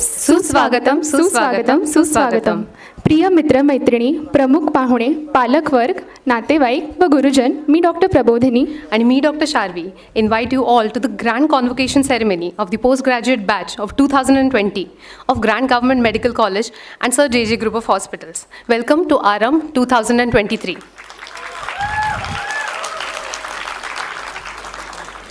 सुस्वागतम सुस्वागतम सुस्वागतम प्रिय मित्र मैत्रिणी प्रमुख पाहुणे पालकवर्ग नातेवाईक व गुरुजन मी doctor Prabodhini And me, Dr. Sharvi, invite you all to the grand convocation ceremony of the postgraduate batch of 2020 of Grand Government Medical College and Sir JJ Group of Hospitals. Welcome to ARAM 2023.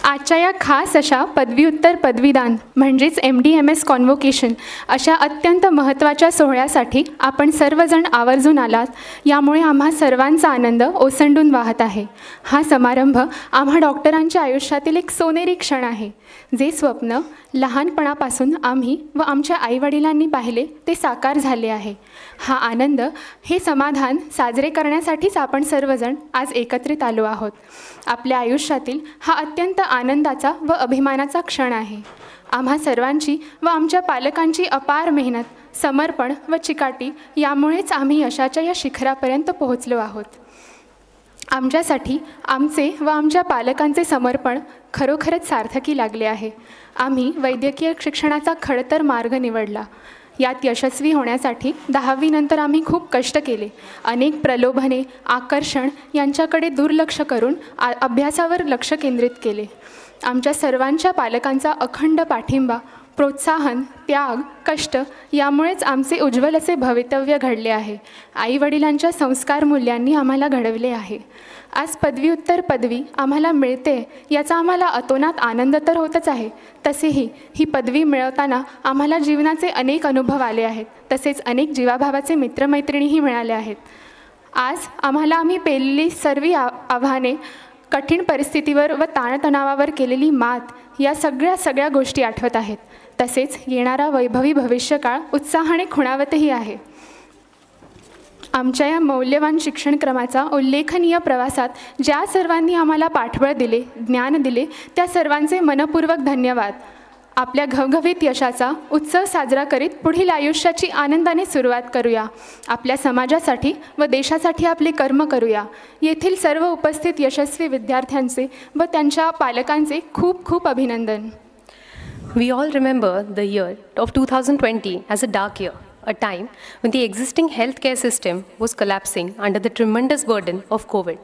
आजच्या या खास अशा पदव्युत्तर पदवीदान म्हणजेच M D M S convocation अशा अत्यंत महत्त्वाच्या सोहळ्यासाठी आपण सर्वजण आवर्जून आलात यामुळे आम्हा सर्वांचा आनंद ओसंडून वाहत आहे. हा समारंभ आम्हा डॉक्टरांच्या आयुष्यातील एक सोनेरी क्षण आहे जे स्वप्न लहानपणापासून आम्ही व आमच्या आईवडिलांनी पाहिले ते साकार झाले आहे. हा आनंद हे समाधान साजरे करण्यासाठीच आपण सर्वजण आज एकत्रित आलो आहोत. आपल्या आयुष्यातील हा अत्यंत आनंदाचा व अभिमानाचा क्षण आहे. आम्हा सर्वांची व आमच्या पालकांची अपार मेहनत समर्पण व चिकाटी यामुळेच आम्ही यशाच्या या शिखरापर्यंत पोहोचलो आहोत. आमच्यासाठी आमचे व आमच्या पालकांचे समर्पण खरोखरच सार्थकी लागले आहे. आम्ही वैद्यकीय शिक्षणाचा खडतर मार्ग निवडला. यात यशस्वी होण्यासाठी दहावीनंतर आम्ही खूप कष्ट केले. अनेक प्रलोभने आकर्षण यांच्याकडे दुर्लक्ष करून आ अभ्यासावर लक्ष केंद्रित केले. आमच्या सर्वांच्या पालकांचा अखंड पाठिंबा प्रोत्साहन त्याग कष्ट यामुळेच आमचे उज्ज्वल असे भवितव्य घडले आहे. आईवडिलांच्या संस्कार मूल्यांनी आम्हाला घडवले आहे. आज पदव्युत्तर पदवी आम्हाला मिळते याचा आम्हाला अतोनात आनंद तर होतच आहे. तसेही ही पदवी मिळवताना आम्हाला जीवनाचे अनेक अनुभव आले आहेत. तसेच अनेक जीवाभावाचे मित्रमैत्रिणीही मिळाले आहेत. आज आम्हाला आम्ही पेललेली सर्व आव्हाने कठीण परिस्थितीवर व ताणतणावावर केलेली मात या सगळ्या सगळ्या गोष्टी आठवत आहेत. तसेच येणारा वैभवी भविष्यकाळ उत्साहाने खुणावतही आहे. आमच्या या मौल्यवान शिक्षणक्रमाचा उल्लेखनीय प्रवासात ज्या सर्वांनी आम्हाला पाठबळ दिले ज्ञान दिले त्या सर्वांचे मनपूर्वक धन्यवाद. आपल्या घवघवीत यशाचा उत्सव साजरा करीत पुढील आयुष्याची आनंदाने सुरुवात करूया. आपल्या समाजासाठी व देशासाठी आपले कर्म करूया. येथील सर्व उपस्थित यशस्वी विद्यार्थ्यांचे व त्यांच्या पालकांचे खूप खूप अभिनंदन. We all remember the year of 2020 as a dark year, a time when the existing healthcare system was collapsing under the tremendous burden of COVID,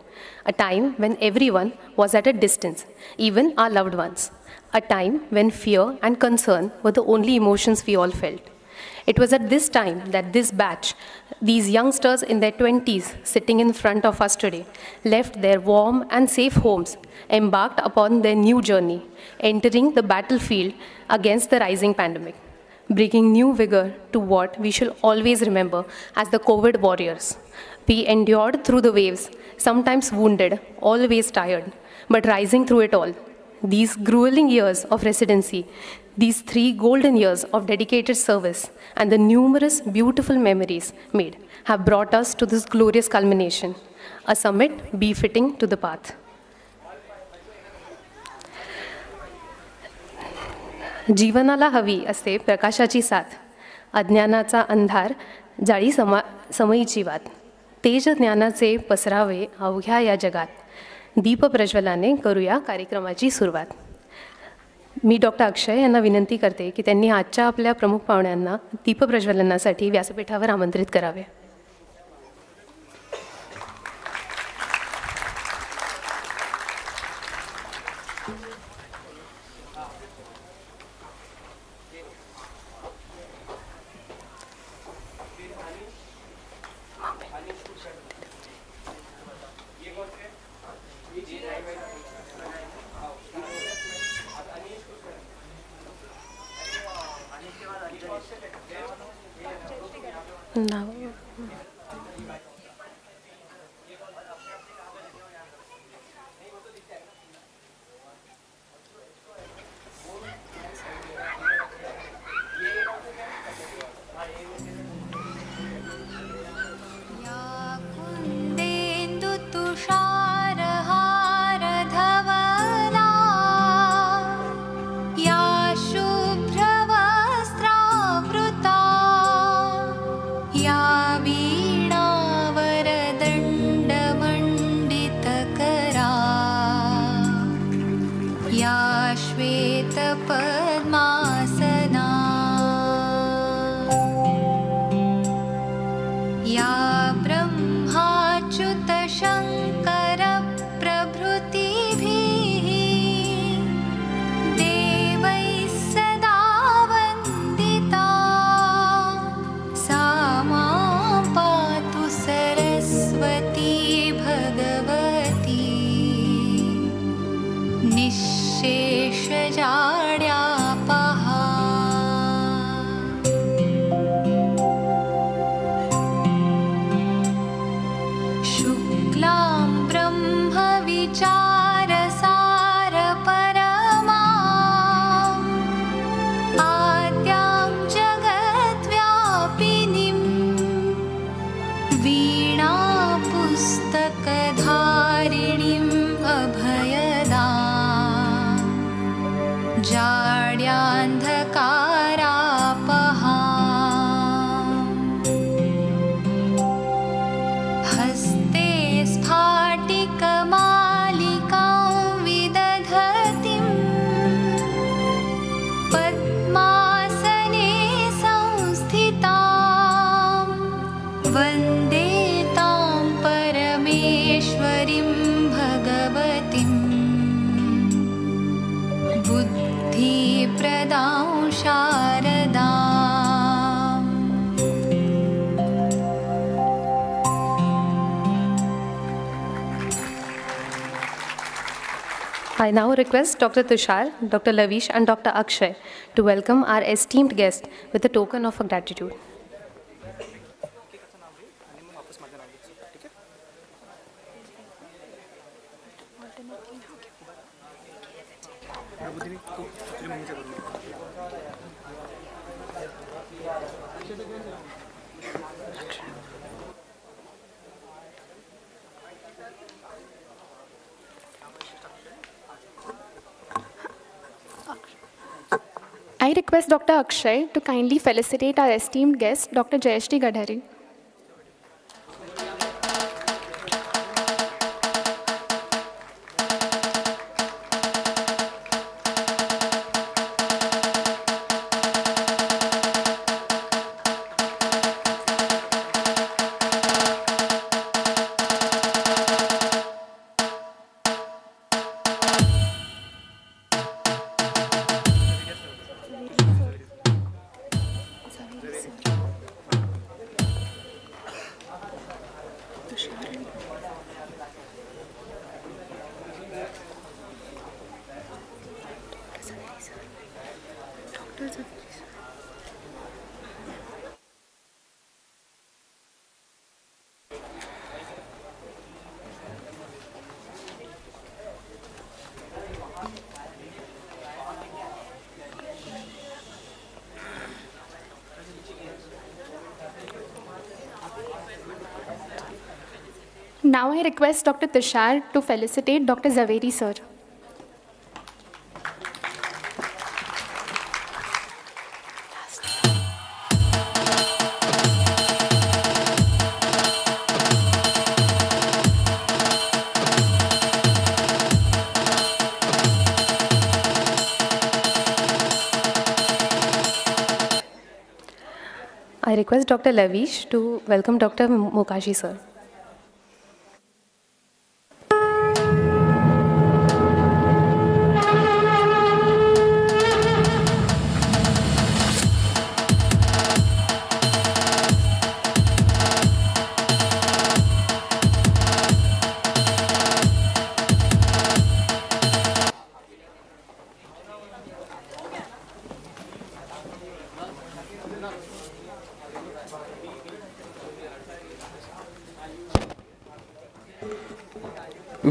a time when everyone was at a distance, even our loved ones, a time when fear and concern were the only emotions we all felt. It was at this time that this batch, these youngsters in their 20s sitting in front of us today, left their warm and safe homes, embarked upon their new journey, entering the battlefield against the rising pandemic, bringing new vigor to what we shall always remember as the COVID warriors. We endured through the waves, sometimes wounded, always tired, but rising through it all These grueling years of residency, these three golden years of dedicated service, and the numerous beautiful memories made have brought us to this glorious culmination, a summit befitting to the path. जीवनाला हवी असते प्रकाशाची साथ अज्ञानाचा अंधार जाळी समा समयीची वात तेज ज्ञानाचे पसरावे अवघ्या या जगात दीपप्रज्वलाने करूया कार्यक्रमाची सुरुवात. मी डॉक्टर अक्षय यांना विनंती करते की त्यांनी आजच्या आपल्या प्रमुख पाहुण्यांना दीपप्रज्वलनासाठी व्यासपीठावर आमंत्रित करावे. I now request Dr. Tushar, Dr. Lavish, and Dr. Akshay to welcome our esteemed guest with a token of gratitude. I request Dr. Akshay to kindly felicitate our esteemed guest, Dr. Jayashri Gadhari. Now I request Dr. Tushar to felicitate Dr. Zaveri sir. I request Dr. Lavish to welcome Dr. Mokashi, sir.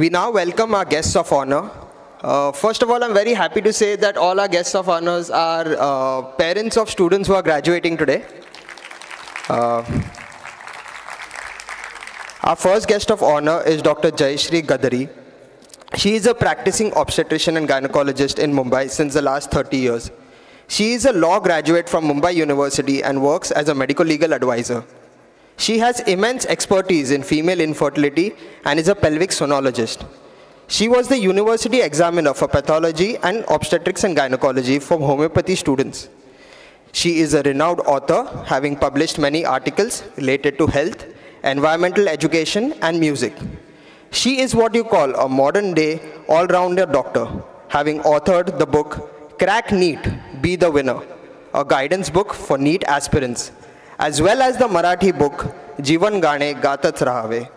We now welcome our guests of honor. Uh, first of all, I'm very happy to say that all our guests of honors are uh, parents of students who are graduating today. Uh, our first guest of honor is Dr. Jayashri Gadari. She is a practicing obstetrician and gynecologist in Mumbai since the last 30 years. She is a law graduate from Mumbai University and works as a medical legal advisor. She has immense expertise in female infertility and is a pelvic sonologist. She was the university examiner for pathology and obstetrics and gynecology for homeopathy students. She is a renowned author, having published many articles related to health, environmental education, and music. She is what you call a modern day all rounder doctor, having authored the book Crack NEET, Be the Winner, a guidance book for NEET aspirants, as well as the Marathi book Jivan Gane Gatat Rahave.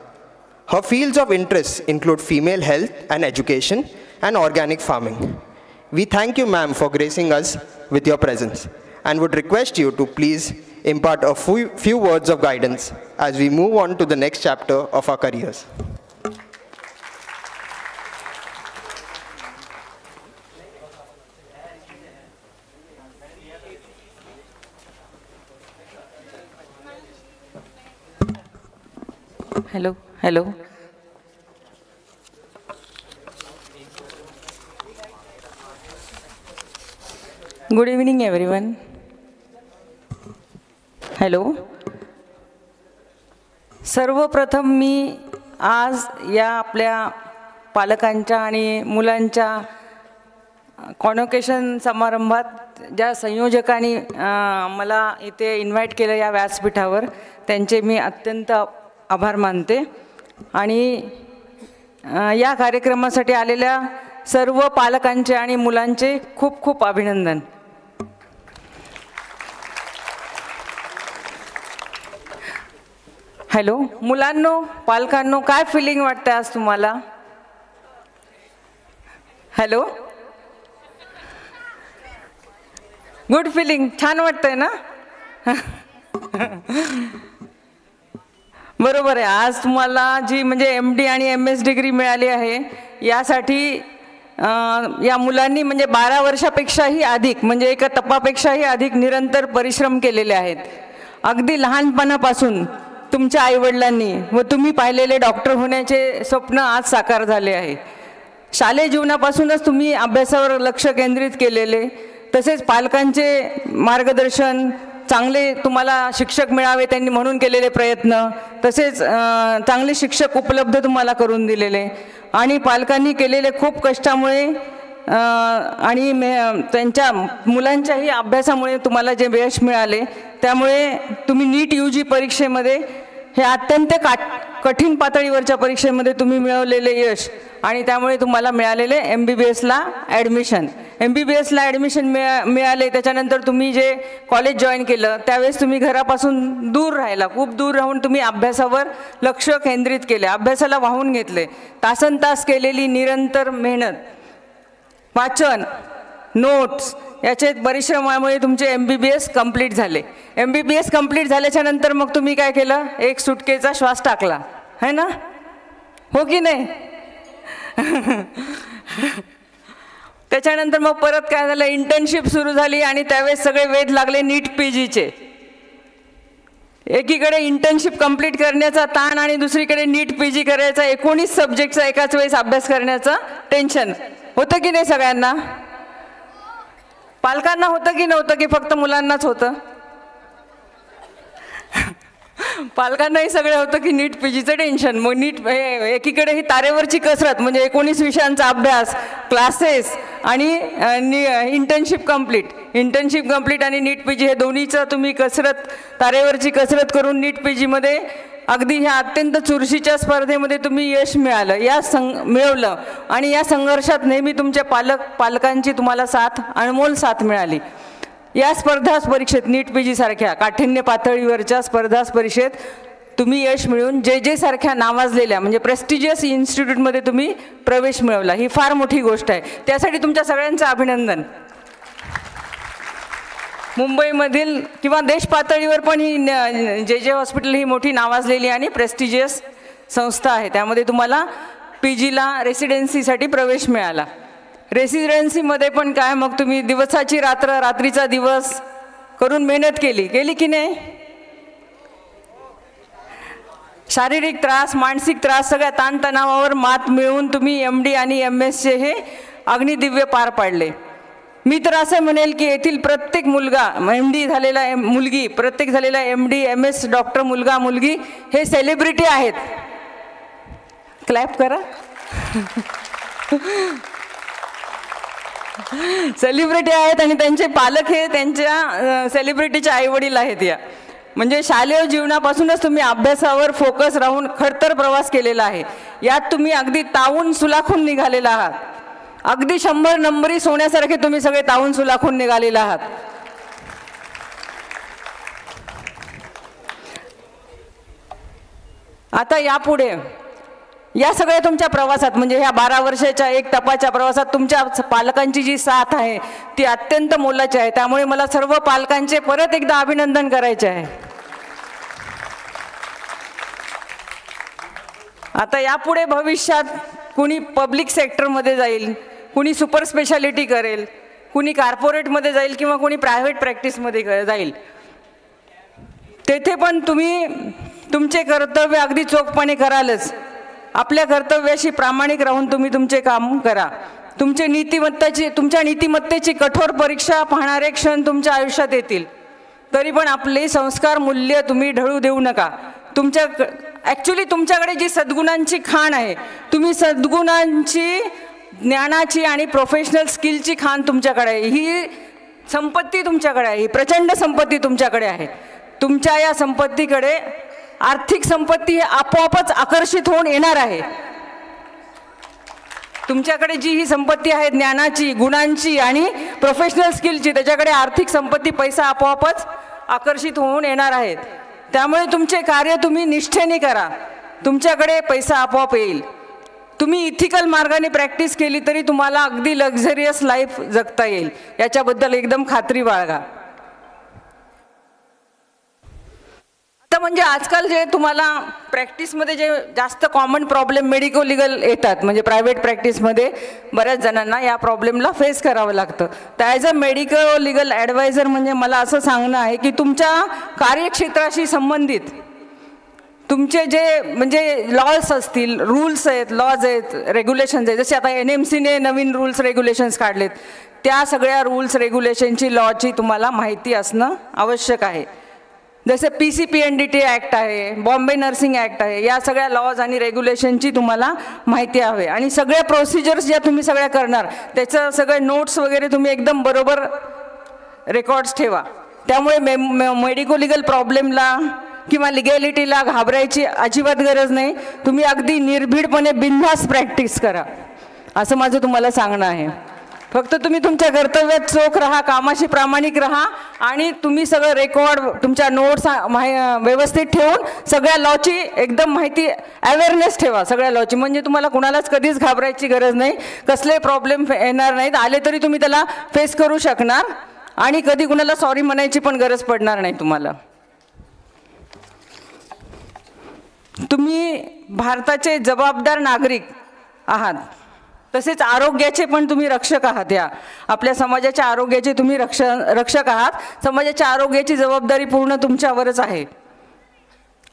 Her fields of interest include female health and education and organic farming. We thank you, ma'am, for gracing us with your presence and would request you to please impart a few, few words of guidance as we move on to the next chapter of our careers. Hello hello. Good evening, everyone hello सर्वप्रथम मी आज या आपल्या पालकांच्या आणि मुलांच्या convocation समारंभात ज्या संयोजकांनी मला इथे इन्व्हाइट केलं या व्यासपीठावर त्यांचे मी अत्यंत आभार मानते. आणि या कार्यक्रमासाठी आलेल्या सर्व पालकांचे आणि मुलांचे खूप खूप अभिनंदन. हॅलो मुलांनो पालकांनो काय फिलिंग वाटतं आज तुम्हाला? हॅलो? गुड फिलिंग छान वाटतंय ना? बरोबर आहे. आज तुम्हाला जी म्हणजे एम डी आणि एम एस डिग्री मिळाली आहे यासाठी या मुलांनी म्हणजे बारा वर्षापेक्षाही अधिक म्हणजे एका तपापेक्षाही अधिक निरंतर परिश्रम केलेले आहेत. अगदी लहानपणापासून तुमच्या आईवडिलांनी व तुम्ही पाहिलेले डॉक्टर होण्याचे स्वप्न आज साकार झाले आहे. शालेय जीवनापासूनच तुम्ही अभ्यासावर लक्ष केंद्रित केलेले तसेच पालकांचे मार्गदर्शन चांगले तुम्हाला शिक्षक मिळावे त्यांनी म्हणून केलेले प्रयत्न तसेच चांगले शिक्षक उपलब्ध तुम्हाला करून दिलेले. आणि पालकांनी केलेले खूप कष्टामुळे आणि मे त्यांच्या मुलांच्याही अभ्यासामुळे तुम्हाला जे यश मिळाले त्यामुळे तुम्ही नीट यू जी परीक्षेमध्ये हे अत्यंत काट कठीण पातळीवरच्या परीक्षेमध्ये तुम्ही मिळवलेले यश आणि त्यामुळे तुम्हाला मिळालेले एम बी बी एसला ॲडमिशन एम बी बी एसला ॲडमिशन मिळा मिळाले त्याच्यानंतर तुम्ही जे कॉलेज जॉईन केलं त्यावेळेस तुम्ही घरापासून दूर राहिला खूप दूर राहून तुम्ही अभ्यासावर लक्ष केंद्रित केले अभ्यासाला वाहून घेतले. तासन तास केलेली निरंतर मेहनत वाचन नोट्स याचे परिश्रमामुळे तुमचे M B B S complete झाले. M B B S complete झाल्याच्यानंतर मग तुम्ही काय केलं? एक सुटकेचा श्वास टाकला. है ना? हो की नाही? त्याच्यानंतर मग परत काय झालं? इंटर्नशिप सुरू झाली आणि त्यावेळेस सगळे वेध लागले नीट पी जीचे एकीकडे इंटर्नशिप कंप्लीट करण्याचा ताण आणि दुसरीकडे नीट पी जी करायचा एकोणीस सब्जेक्टचा एकाच वेळेस अभ्यास करण्याचं टेन्शन होतं की नाही सगळ्यांना? पालकांना होतं की नव्हतं की फक्त मुलांनाच होतं? पालकांनाही सगळं होतं की नीट पी जीचं टेन्शन. मग नीट हे एकीकडे ही तारेवरची कसरत म्हणजे एकोणीस विषयांचा अभ्यास क्लासेस आणि इंटर्नशिप कंप्लीट इंटर्नशिप कंप्लीट आणि नीट पी जी हे दोन्हीचं तुम्ही कसरत तारेवरची कसरत करून नीट पी जीमध्ये अगदी ह्या अत्यंत चुरशीच्या स्पर्धेमध्ये तुम्ही यश मिळालं. या सं मिळवलं. आणि या संघर्षात नेहमी तुमच्या पालक पालकांची तुम्हाला साथ अनमोल साथ मिळाली. या स्पर्धा परीक्षेत नीट पी जीसारख्या काठिण्य पातळीवरच्या स्पर्धा परीक्षेत तुम्ही यश मिळून जे जे सारख्या नावाजलेल्या म्हणजे प्रेस्टिजियस इन्स्टिट्यूटमध्ये तुम्ही प्रवेश मिळवला. ही फार मोठी गोष्ट आहे. त्यासाठी तुमच्या सगळ्यांचं अभिनंदन. मुंबईमधील किंवा देश पातळीवर पण ही न- जे जे हॉस्पिटल ही मोठी नावाजलेली आणि प्रेस्टिजियस संस्था आहे. त्यामध्ये तुम्हाला पी जीला रेसिडेन्सीसाठी प्रवेश मिळाला. रेसिडेन्सीमध्ये पण काय मग तुम्ही दिवसाची रात्र रात्रीचा दिवस करून मेहनत केली. केली की नाही? शारीरिक त्रास मानसिक त्रास सगळ्या ताणतणावावर मात मिळवून तुम्ही एम डी आणि एम एसचे हे अग्निदिव्य पार पाडले. मी तर असं म्हणेल की येथील प्रत्येक मुलगा एम डी झालेला एम मुलगी प्रत्येक झालेला M D M S doctor मुलगा मुलगी हे सेलिब्रिटी आहेत. क्लॅप करा. सेलिब्रिटी आहेत आणि त्यांचे पालक हे त्यांच्या सेलिब्रिटीचे आईवडील आहेत या. म्हणजे शालेय जीवनापासूनच तुम्ही अभ्यासावर फोकस राहून खडतर प्रवास केलेला आहे. यात तुम्ही अगदी तावून सुलाखून निघालेला आहात. अगदी शंभर नंबरी सोन्यासारखे तुम्ही सगळे तावून सुलाखून निघालेले आहात. आता यापुढे या सगळ्या तुमच्या प्रवासात म्हणजे ह्या बारा वर्षाच्या एक टपाच्या प्रवासात तुमच्या पालकांची जी साथ आहे ती अत्यंत मोलाची आहे. त्यामुळे मला सर्व पालकांचे परत एकदा अभिनंदन करायचे आहे. आता यापुढे भविष्यात कुणी पब्लिक सेक्टरमध्ये जाईल कुणी सुपर स्पेशालिटी करेल कुणी कार्पोरेटमध्ये जाईल किंवा कुणी प्रायव्हेट प्रॅक्टिसमध्ये जाईल. तेथे पण तुम्ही तुमचे कर्तव्य अगदी चोखपणे करालच. आपल्या कर्तव्याशी प्रामाणिक राहून तुम्ही तुमचे काम करा. तुमचे नीतिमत्ताची तुमच्या नीतिमत्तेची कठोर परीक्षा पाहणारे क्षण तुमच्या आयुष्यात येतील. तरी पण आपले संस्कार मूल्य तुम्ही ढळू देऊ नका. तुमच्या ॲक्च्युली तुमच्याकडे जी सद्गुणांची खाण आहे तुम्ही सद्गुणांची ज्ञानाची आणि प्रोफेशनल स्किलची खाण तुमच्याकडे आहे. ही संपत्ती तुमच्याकडे आहे. ही प्रचंड संपत्ती तुमच्याकडे आहे. तुमच्या या संपत्तीकडे आर्थिक संपत्ती हे आपोआपच आकर्षित होऊन येणार आहे. तुमच्याकडे जी ही संपत्ती आहे ज्ञानाची गुणांची आणि प्रोफेशनल स्किलची त्याच्याकडे आर्थिक संपत्ती पैसा आपोआपच आकर्षित होऊन येणार आहेत. त्यामुळे तुमचे कार्य तुम्ही निष्ठेने करा. तुमच्याकडे पैसा आपोआप येईल. तुम्ही इथिकल मार्गाने प्रॅक्टिस केली तरी तुम्हाला अगदी लक्झरियस लाईफ जगता येईल. याच्याबद्दल एकदम खात्री बाळगा. तर म्हणजे आजकाल जे तुम्हाला प्रॅक्टिसमध्ये जे जास्त कॉमन प्रॉब्लेम मेडिको लिगल येतात म्हणजे प्रायव्हेट प्रॅक्टिसमध्ये बऱ्याच जणांना या प्रॉब्लेमला फेस करावं लागतं. तर as a medico legal adviser म्हणजे मला असं सांगणं आहे की तुमच्या कार्यक्षेत्राशी संबंधित तुमचे जे म्हणजे लॉज असतील रूल्स आहेत लॉज आहेत रेग्युलेशन्स आहेत. जसे आता एन एम सीने नवीन रूल्स रेग्युलेशन्स काढलेत. त्या सगळ्या रूल्स रेग्युलेशनची लॉची तुम्हाला माहिती असणं आवश्यक आहे. जसे P C P N D T act आहे बॉम्बे नर्सिंग ॲक्ट आहे या सगळ्या लॉज आणि रेग्युलेशनची तुम्हाला माहिती हवे. आणि सगळ्या प्रोसिजर्स ज्या तुम्ही सगळ्या करणार त्याचं सगळे नोट्स वगैरे तुम्ही एकदम बरोबर रेकॉर्ड्स ठेवा. त्यामुळे मे मेडिको लिगल प्रॉब्लेमला किंवा लिगॅलिटीला घाबरायची अजिबात गरज नाही. तुम्ही अगदी निर्भीडपणे बिनधास प्रॅक्टिस करा. असं माझं तुम्हाला सांगणं आहे. फक्त तुम्ही तुमच्या कर्तव्यात चोख राहा कामाशी प्रामाणिक राहा आणि तुम्ही सगळं रेकॉर्ड तुमच्या नोट्स व्यवस्थित ठेवून सगळ्या लॉची एकदम माहिती अवेअरनेस ठेवा सगळ्या लॉची म्हणजे तुम्हाला कुणालाच कधीच घाबरायची गरज नाही. कसले प्रॉब्लेम येणार नाहीत. आले तरी तुम्ही त्याला फेस करू शकणार आणि कधी कुणाला सॉरी म्हणायची पण गरज पडणार नाही तुम्हाला. तुम्ही भारताचे जबाबदार नागरिक आहात. तसेच आरोग्याचे पण तुम्ही रक्षक आहात या. आपल्या समाजाच्या आरोग्याचे तुम्ही रक्ष रक्षक आहात. समाजाच्या आरोग्याची जबाबदारी पूर्ण तुमच्यावरच आहे.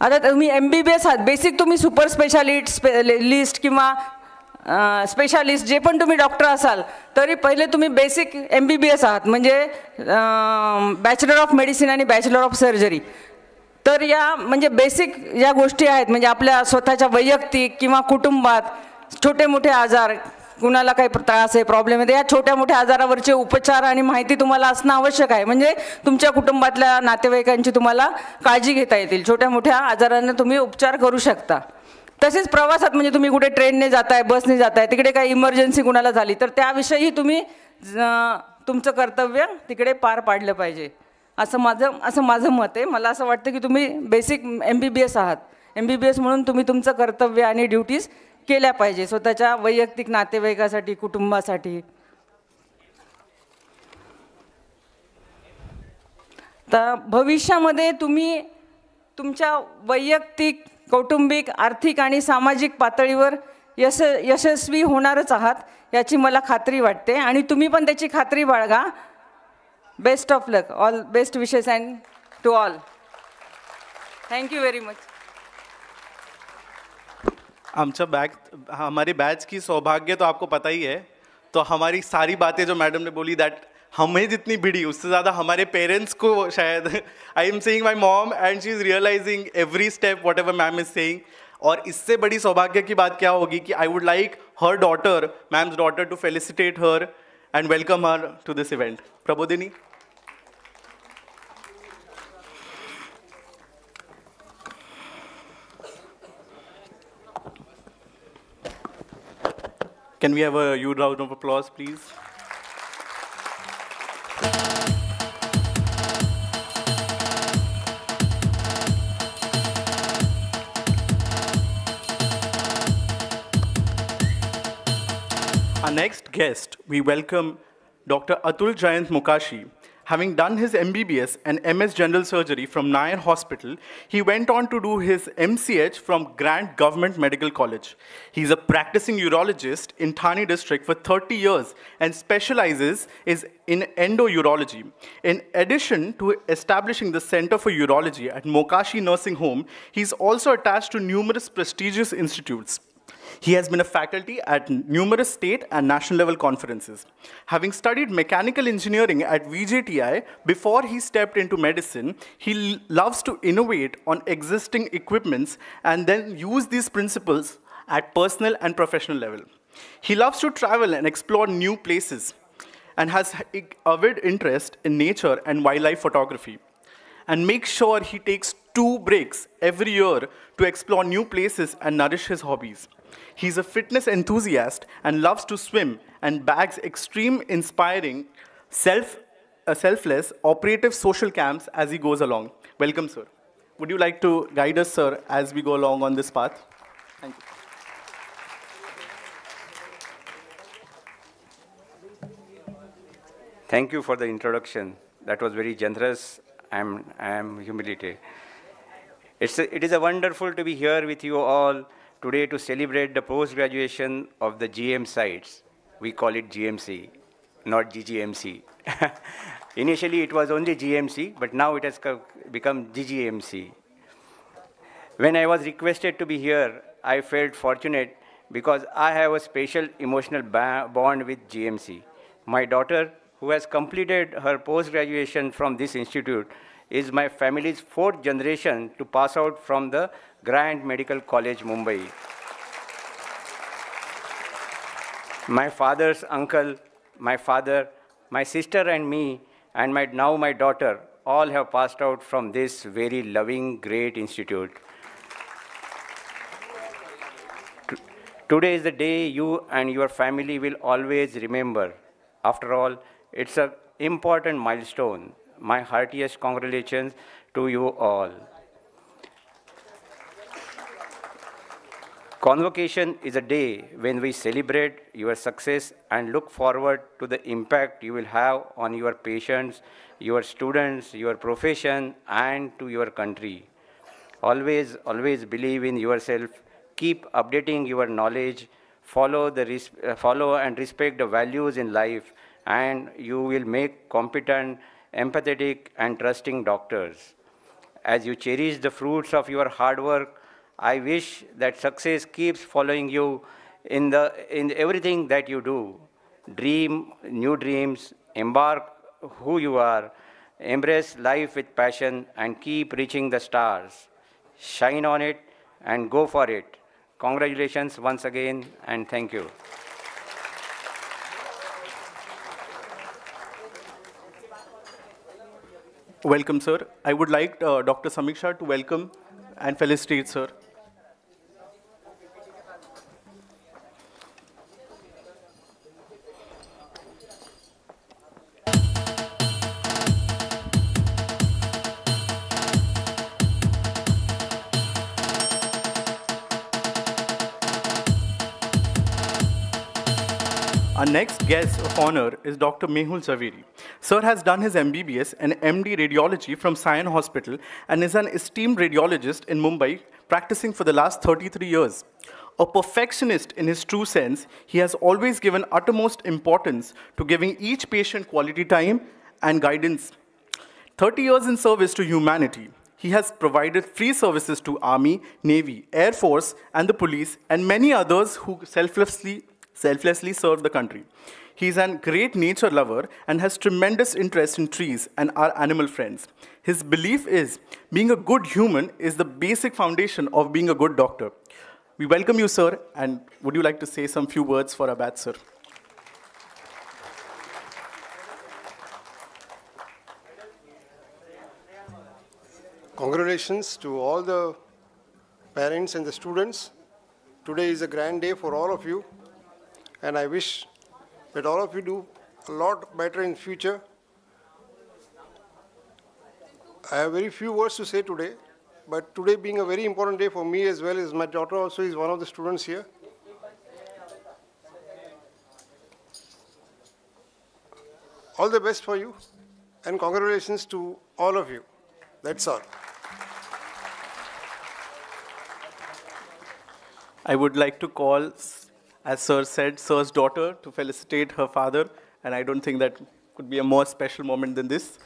आता तुम्ही एम बी बी एस आहात. बेसिक तुम्ही सुपर स्पेशालिस्ट स्पे लिस्ट किंवा स्पेशालिस्ट जे पण तुम्ही डॉक्टर असाल तरी पहिले तुम्ही basic M B B S आहात. म्हणजे बॅचलर ऑफ मेडिसिन आणि बॅचलर ऑफ सर्जरी तर या म्हणजे बेसिक या गोष्टी आहेत. म्हणजे आपल्या स्वतःच्या वैयक्तिक किंवा कुटुंबात छोटे मोठे आजार कुणाला काही त्रास आहे प्रॉब्लेम आहे या छोट्या मोठ्या आजारावरचे उपचार आणि माहिती तुम्हाला असणं आवश्यक आहे. म्हणजे तुमच्या कुटुंबातल्या नातेवाईकांची तुम्हाला काळजी घेता येतील. छोट्या मोठ्या आजारांना तुम्ही उपचार करू शकता. तसेच प्रवासात म्हणजे तुम्ही कुठे ट्रेनने जाताय बसने जाताय तिकडे काही इमर्जन्सी कुणाला झाली तर त्याविषयी तुम्ही तुमचं कर्तव्य तिकडे पार पाडलं पाहिजे. असं माझं असं माझं मत आहे. मला असं वाटतं की तुम्ही basic M B B S आहात. एम बी बी एस म्हणून तुम्ही तुमचं कर्तव्य आणि ड्युटीज केल्या पाहिजे. स्वतःच्या वैयक्तिक नातेवाईकासाठी कुटुंबासाठी. तर भविष्यामध्ये तुम्ही तुमच्या वैयक्तिक कौटुंबिक आर्थिक आणि सामाजिक पातळीवर यश यशस्वी होणारच आहात याची मला खात्री वाटते. आणि तुम्ही पण त्याची खात्री बाळगा. Best of luck all best wishes and to all thank you very much आमचा बैग, हमारी बैच की सौभाग्य तो आपको पता ही है। तो हमारी सारी बातें जो मैडम ने बोली दैट हमें जितनी भिड़ी, उससे ज़्यादा हमारे पेरेंट्स को शायद I am saying my mom and she is realizing every step whatever ma'am is saying और इससे बड़ी सौभाग्य की बात क्या होगी कि I would like her daughter ma'am's daughter to felicitate her and welcome her to this event Prabodhini Can we have a huge round of applause, please? Our next guest, we welcome Dr. Atul Jayant Mukashi, Having done his MBBS and MS General Surgery from Nayan Hospital, he went on to do his MCH from Grant Government Medical College. He's a practicing urologist in Thane district for 30 years and specializes in endourology. In addition to establishing the Center for Urology at Mokashi Nursing Home, he's also attached to numerous prestigious institutes. He has been a faculty at numerous state and national level conferences. Having studied mechanical engineering at VJTI before he stepped into medicine, he loves to innovate on existing equipments and then use these principles at personal and professional level. He loves to travel and explore new places and has avid interest in nature and wildlife photography and make sure he takes two breaks every year to explore new places and nourish his hobbies. He's a fitness enthusiast and loves to swim and bags extreme, inspiring, self, uh, selfless, operative social camps as he goes along. Welcome, sir. Would you like to guide us, sir, as we go along on this path? Thank you. Thank you for the introduction. That was very generous. I am, humility. humiliated. It's a, it is a wonderful to be here with you all today to celebrate the post-graduation of the GM sites. We call it GMC, not GGMC. Initially, it was only GMC, but now it has become GGMC. When I was requested to be here, I felt fortunate because I have a special emotional bond with GMC. My daughter, who has completed her post-graduation from this institute, is my family's fourth generation to pass out from the Grand Medical College, Mumbai. My father's uncle, my father, my sister and me, and my, now my daughter, all have passed out from this very loving, great institute. Today is the day you and your family will always remember. After all, it's an important milestone. My heartiest congratulations to you all. Convocation is a day when we celebrate your success and look forward to the impact you will have on your patients, your students, your profession, and to your country. Always, always believe in yourself. Keep updating your knowledge. Follow, the, uh, follow and respect the values in life, and you will make competent, empathetic, and trusting doctors. As you cherish the fruits of your hard work, I wish that success keeps following you in, the, in everything that you do. Dream new dreams, embark who you are, embrace life with passion, and keep reaching the stars. Shine on it and go for it. Congratulations once again, and thank you. Welcome, sir. I would like uh, Dr. Samiksha to welcome and felicitate, sir. Next guest of honor is Dr. Mehul Zaveri. Sir has done his MBBS and MD radiology from Sion Hospital and is an esteemed radiologist in Mumbai, practicing for the last 33 years. A perfectionist in his true sense, he has always given uttermost importance to giving each patient quality time and guidance. 30 years in service to humanity, he has provided free services to Army, Navy, Air Force, and the police, and many others who selflessly selflessly serve the country. He is a great nature lover and has tremendous interest in trees and our animal friends. His belief is being a good human is the basic foundation of being a good doctor. We welcome you, sir, and would you like to say some few words for Abad, sir? Congratulations to all the parents and the students. Today is a grand day for all of you and I wish that all of you do a lot better in future. I have very few words to say today, but today being a very important day for me as well as my daughter also is one of the students here. All the best for you and congratulations to all of you. That's all. I would like to call as Sir said, Sir's daughter to felicitate her father, and I don't think that could be a more special moment than this.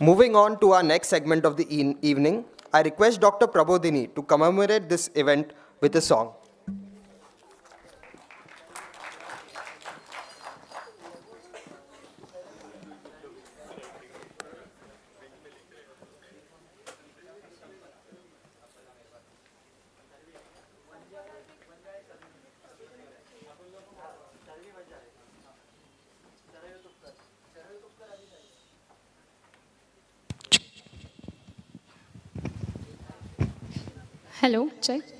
Moving on to our next segment of the e evening, I request Dr. Prabodhini to commemorate this event with a song. Hello, check.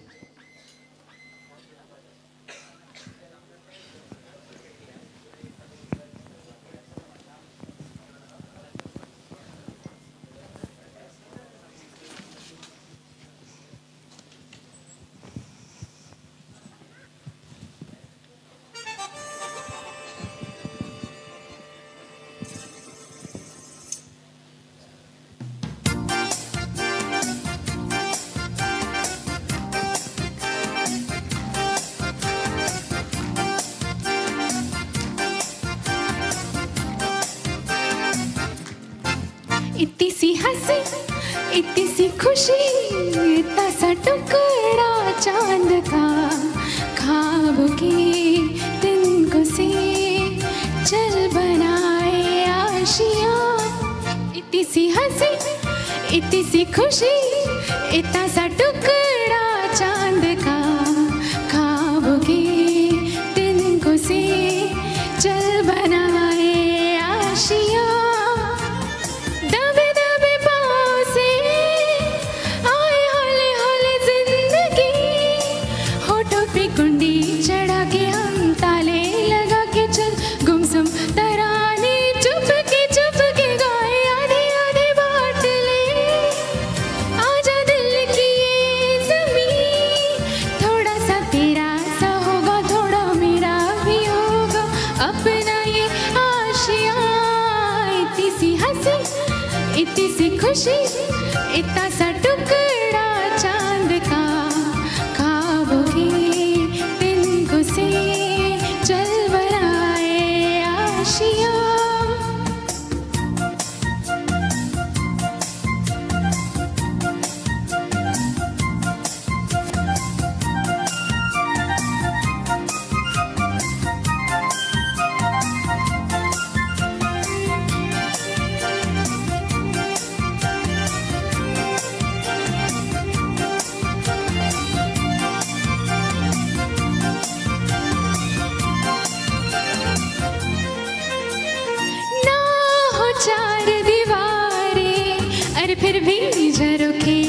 से खुशी इतना You keep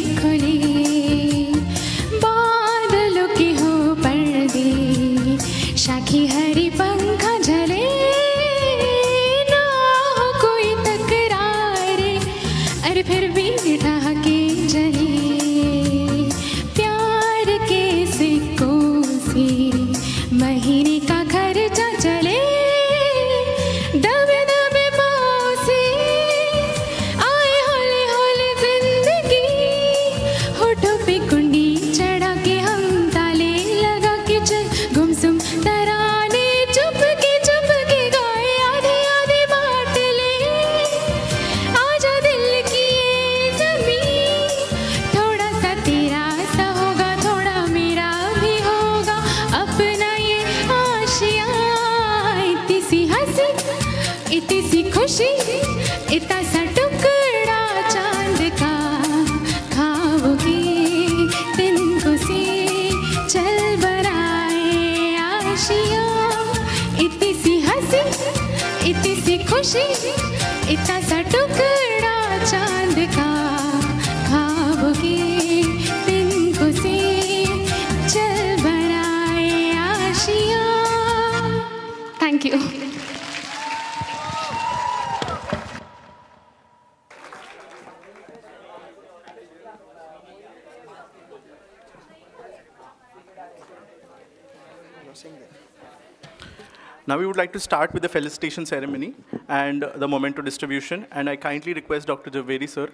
like to start with the felicitation ceremony and the memento distribution. And I kindly request Dr. Javeri, sir,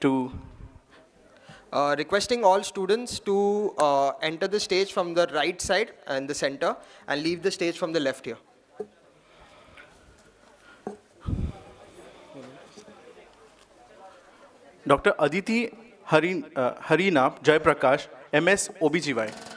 to... Uh, requesting all students to uh, enter the stage from the right side and the center and leave the stage from the left here. Dr. Aditi Harin, uh, Harinap Jaiprakash, MS OBGY.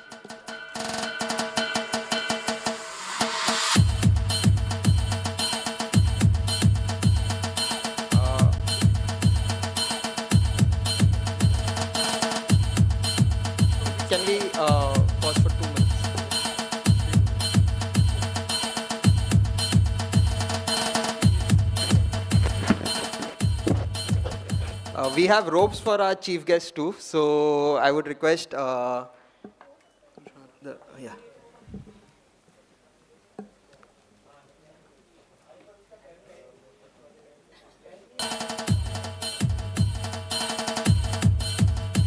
We have ropes for our chief guest too, so I would request. Uh, the, yeah.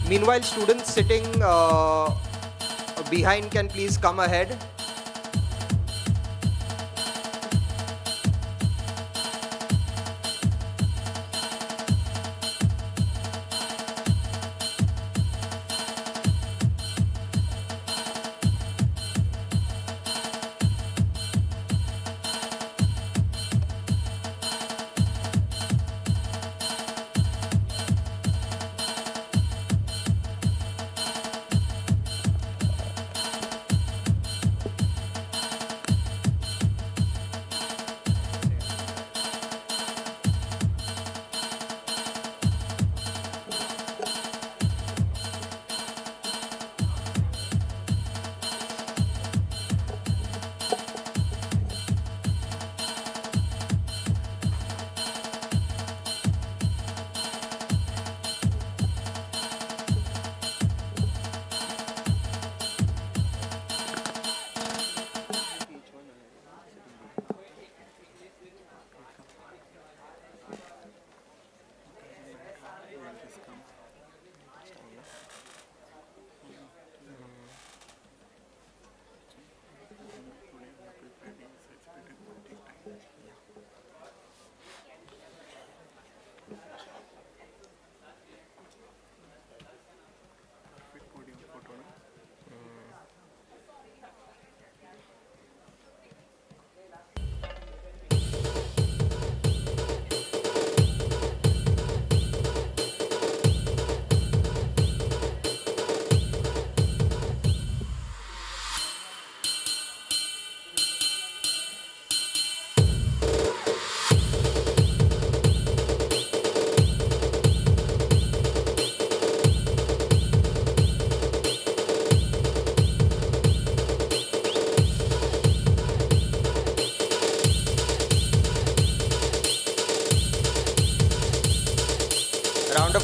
Meanwhile, students sitting uh, behind can please come ahead.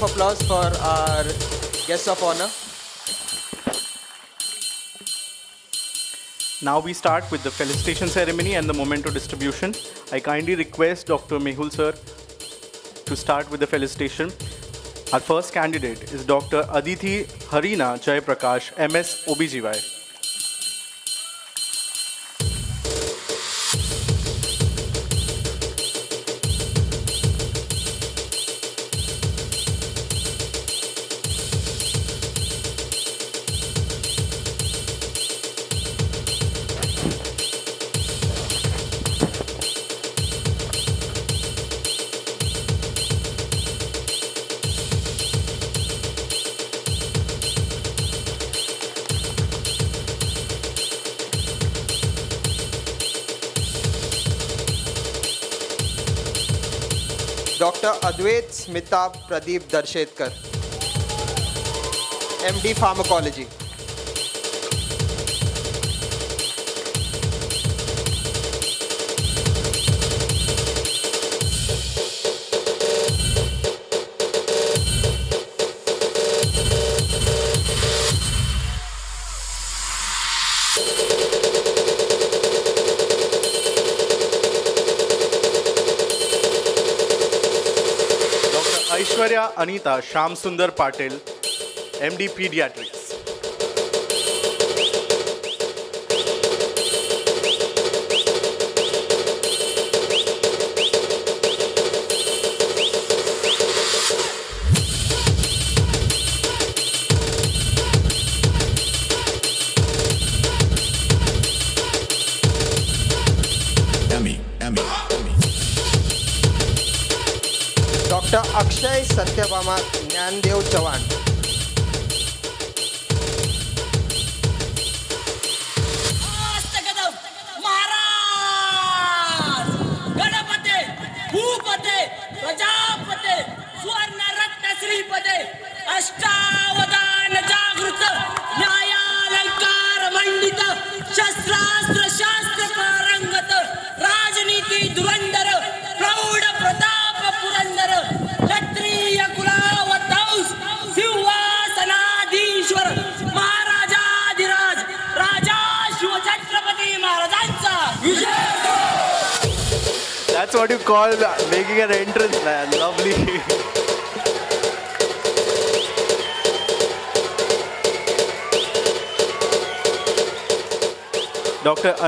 Applause for our guests of honor. Now we start with the felicitation ceremony and the memento distribution. I kindly request Dr. Mehul sir to start with the felicitation. Our first candidate is Dr. Aditi Harina Jay Prakash, MS OBGY. Advait Smita Pradeep Darshetkar, MD Pharmacology. Dr. Aishwarya Anita Sham Sundar Patil, MD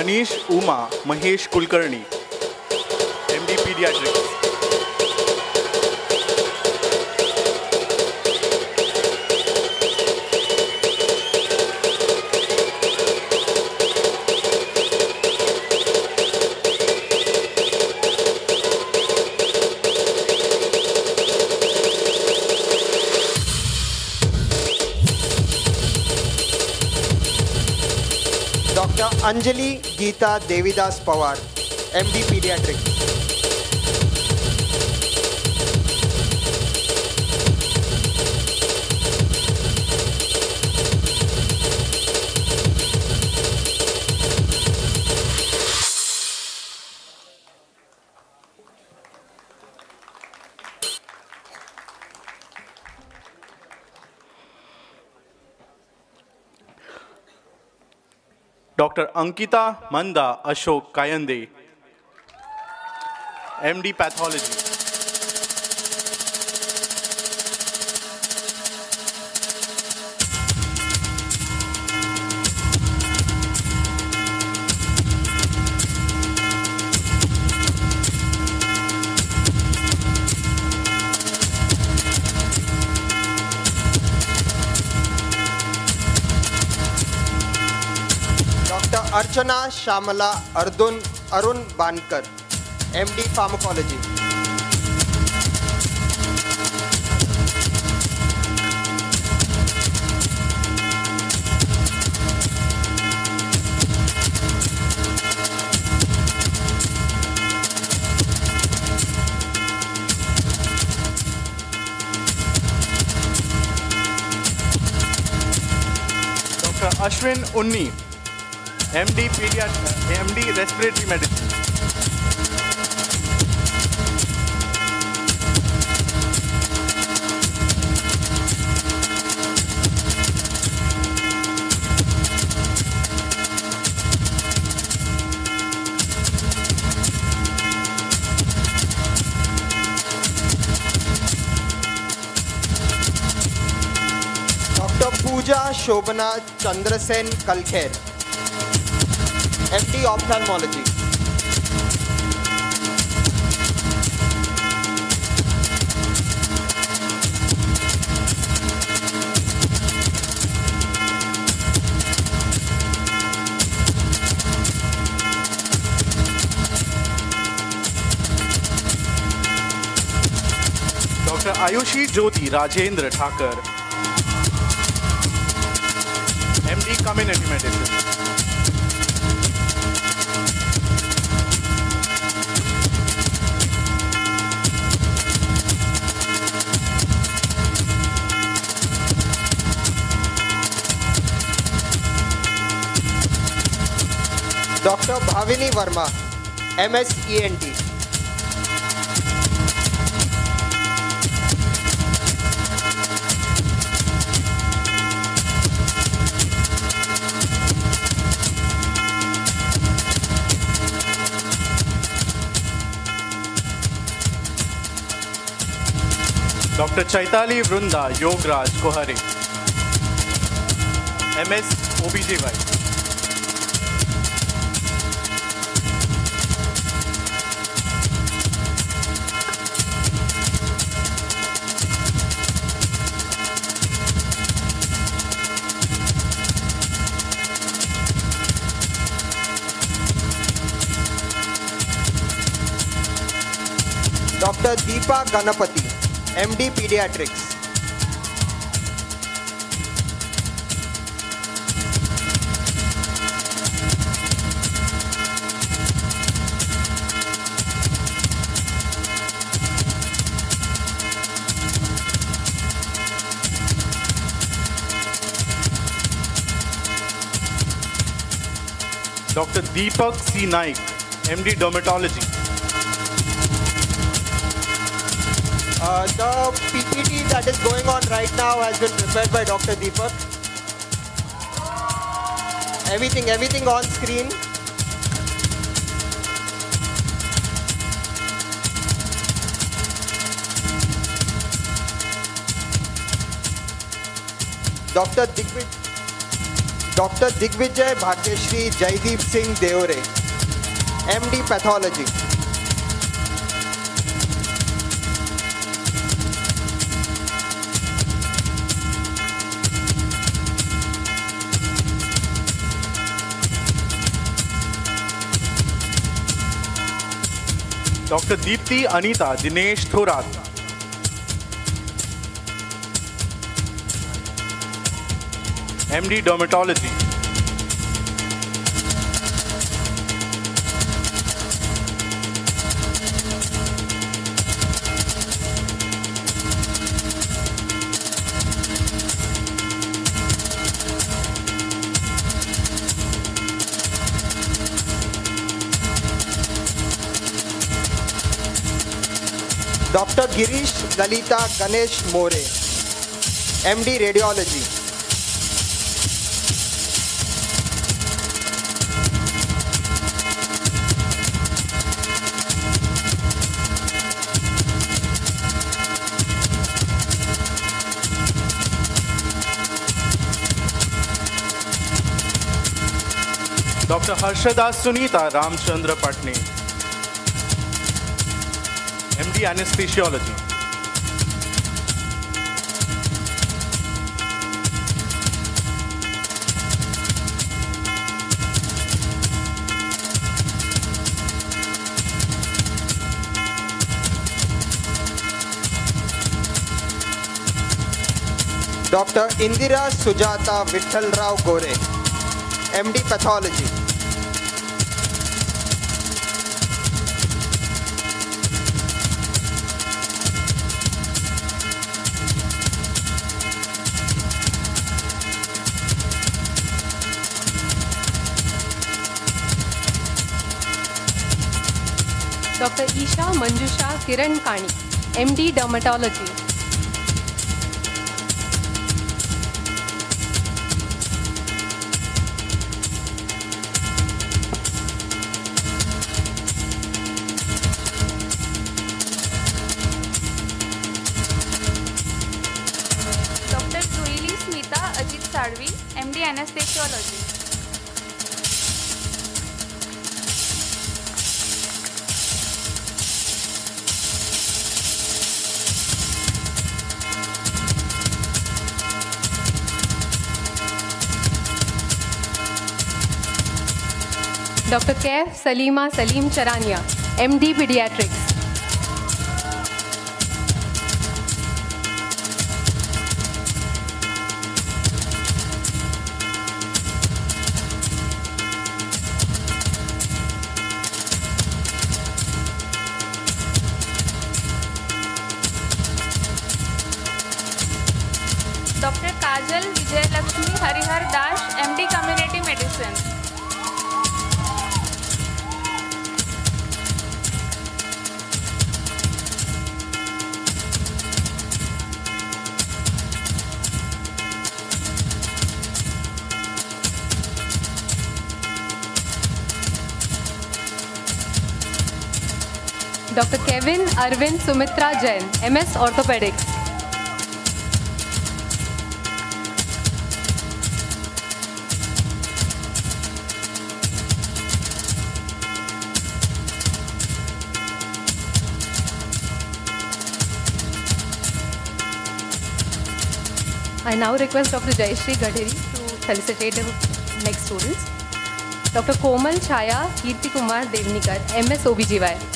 Manish Uma Mahesh Kulkarni. M D paediatric Anjali Anjali Geeta Devidas Pawar, MD Pediatrics. Dr. Ankita Manda Ashok Kayande, MD Pathology. Shyamala अर्दुन Arun Bankar M MD pharmacology Ashwin Unni M D pedia M D respiratory medicine Pooja Shobhana Chandrasen Kalkher anti ophthalmology Ayushi Jyoti Rajendra Thakar MD community medicine doctor Bhavini Verma M S E N T doctor Chaitali Vrinda, Yograj Kohre M S OBG Y Deepa Ganapati, MD Pediatrics. Dr. Deepak C. Naik, MD Dermatology. the PPT that is going on right now has been prepared by Dr. Deepak. Everything, everything on screen. Dr. Digvijay, Dr. Digvijay Jaideep Singh Deore, MD Pathology. Dr. Deepthi Anita Dinesh Thorat. MD Dermatology. Doctor Girish Lalita Ganesh More MD radiology doctor Harshadas Sunita Ramchandra Patni MD Anesthesiology. Dr. Indira Sujata Vittal Rao Gore, MD Pathology. Isha Manjusha Kiran Kani, MD Dermatology. Dr. Kaif Salima Salim Charania, MD Dr. Kevin Arvind Sumitra Jain, MS Orthopedics. I now request Dr. Jayashree Gadhiri to felicitate the next students. Dr. Komal Chaya Kirti Kumar Devnikar, MS OBGY.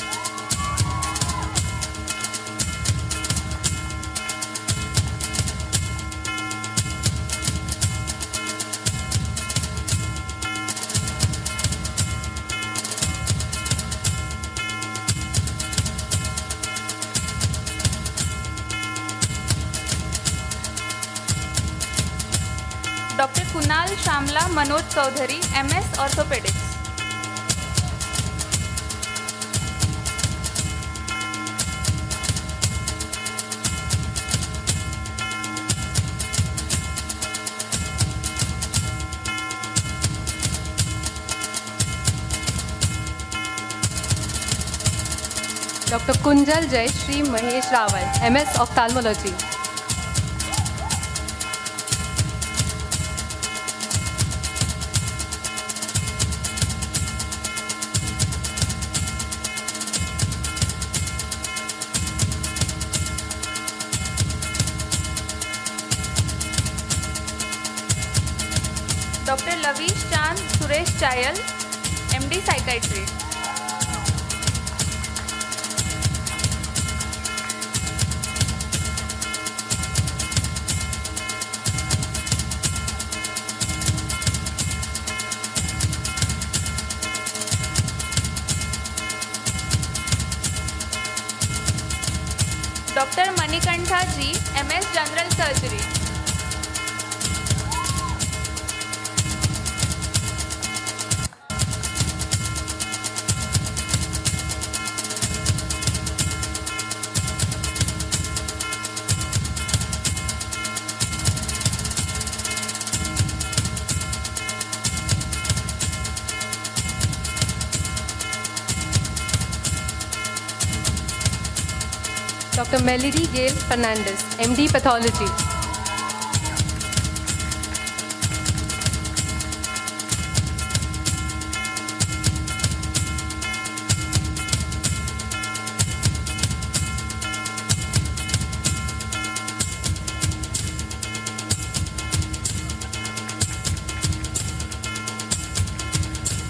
Surgery MS orthopaedics doctor Kunjal Jay Shri Mahesh Rawal MS ophthalmology Melody Gail Fernandez, MD Pathology.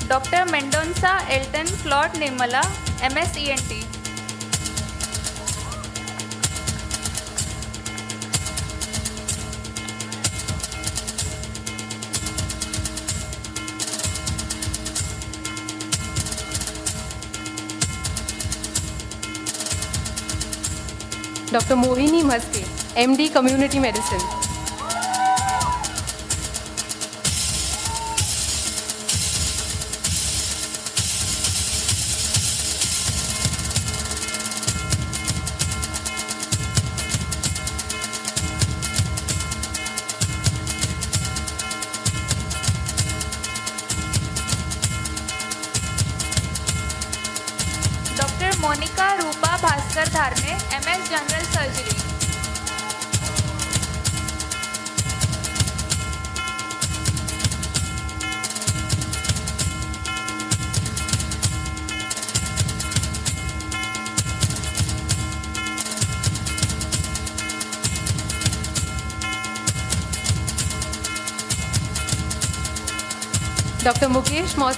Doctor Mendonca Elton Claude Nirmala M S E N T Dr. Mohini Maske,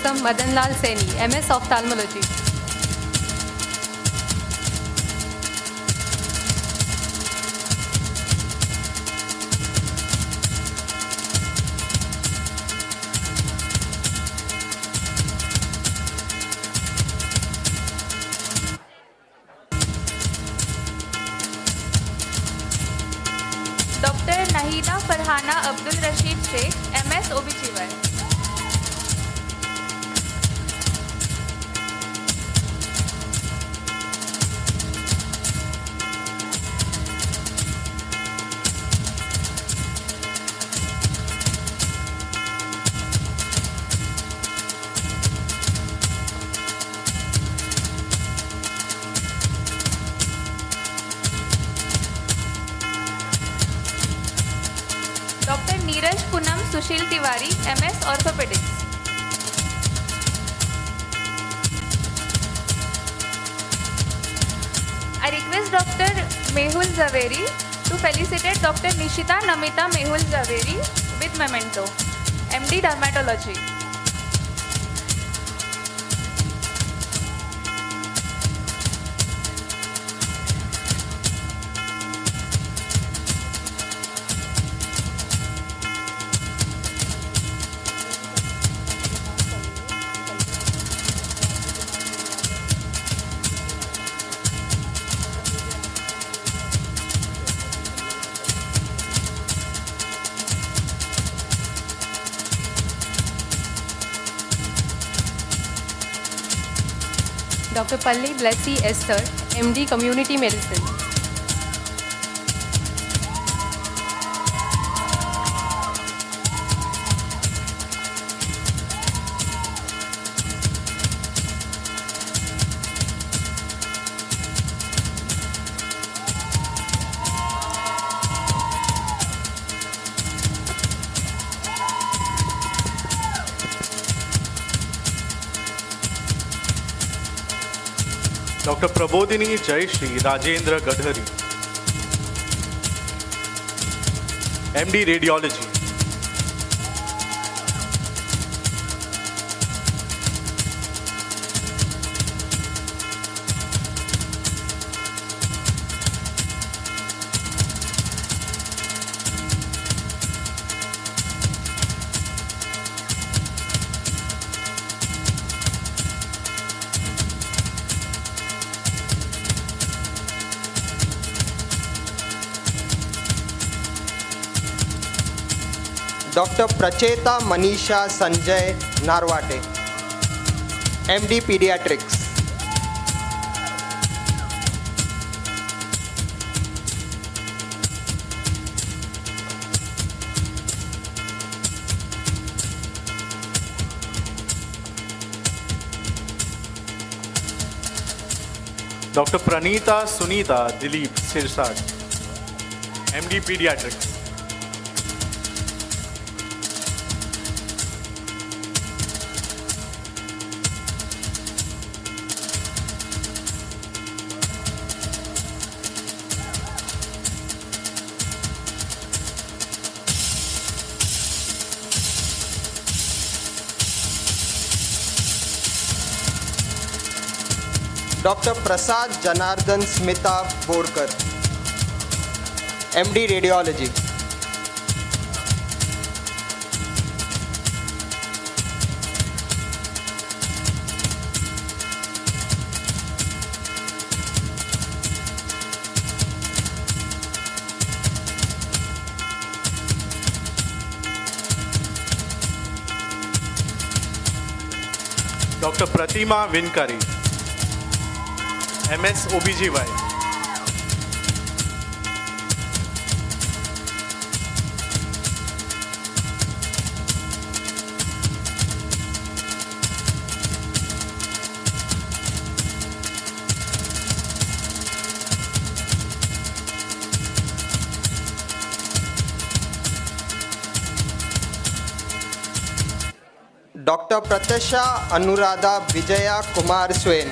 Mukesh Mausam Madanlal Saini, MS Ophthalmology. Doctor Dr. Palli Blessy Esther, MD Community Medicine. Dr. Prabodhini Jayashri Rajendra Gadhari, MD Radiology. Pracheta Manisha Sanjay Narwate MD paediatrics doctor Praneeta Sunita Dilip Sirsat MD paediatrics Prasad Janardan Smita Borkar MD radiology doctor Pratima Vinkari. M S OBG भाई। Doctor Pratyaksha Anuradha Vijaya Kumar Sven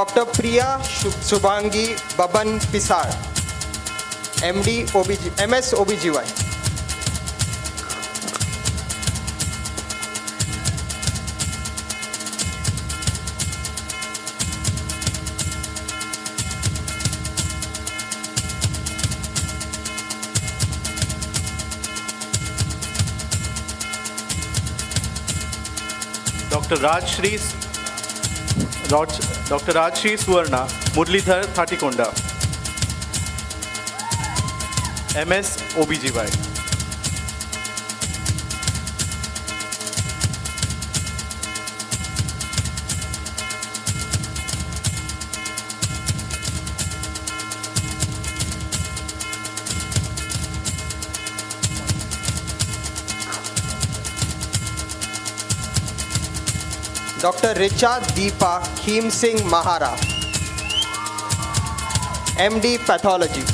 doctor Priya Shubhangi Baban Pisar M D M S O B doctor Rajshri Raj, Dr. Rajshri Suvarna Murlidhar Thatikonda, MS OBGY. Dr. Richa Deepa Kheem Singh Mahara, MD Pathology.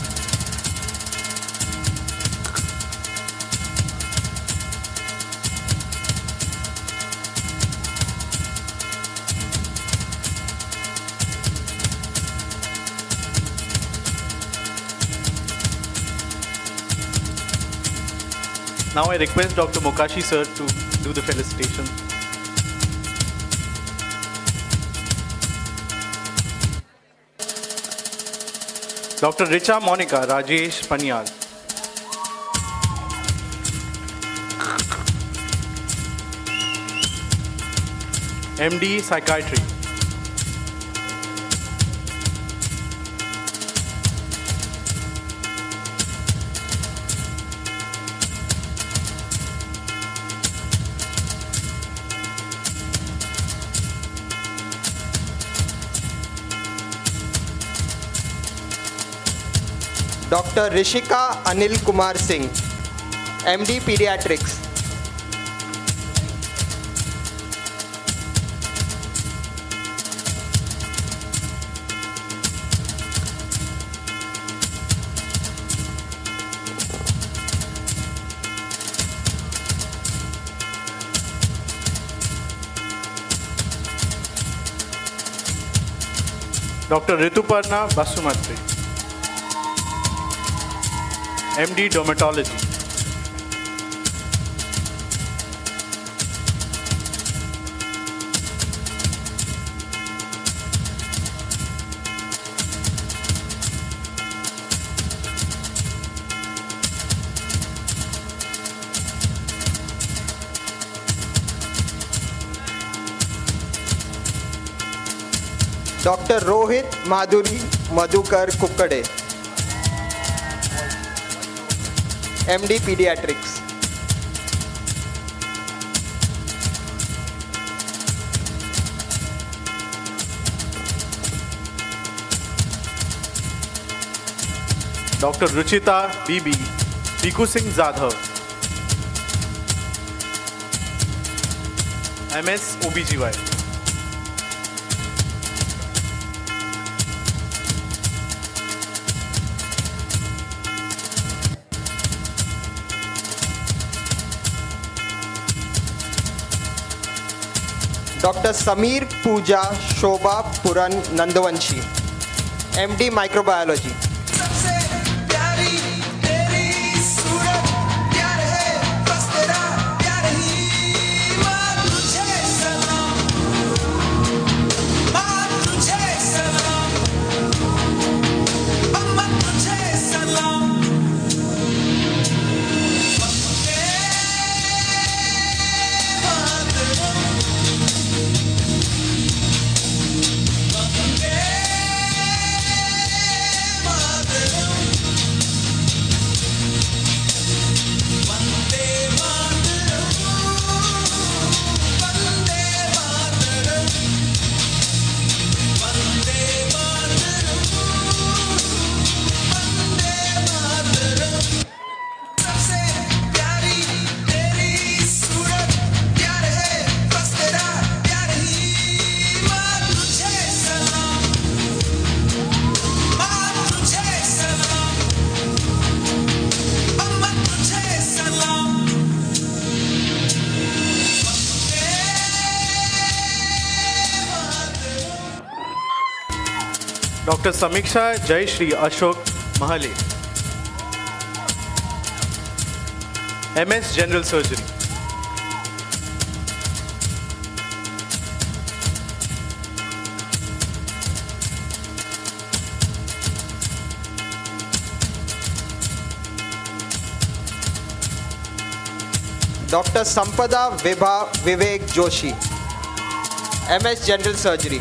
Now I request Dr. Mokashi sir to do the felicitation. Dr. Richa Monica Rajesh Panyal. MD Psychiatry. Doctor Rishika Anil Kumar Singh MD paediatrics doctor Rituparna Basumatary M D Dermatology. Doctor Rohit Madhuri Madhukar Kukde MD paediatrics doctor Ruchita Bibi Piku Singh Jadhav M S OBGY OBGY. Dr. Samir Pooja Shobha Puran Nandavanshi, MD doctor Samiksha Jay Shri Ashok Mahale MS general surgery doctor Sampada Vibha Vivek Joshi M S general surgery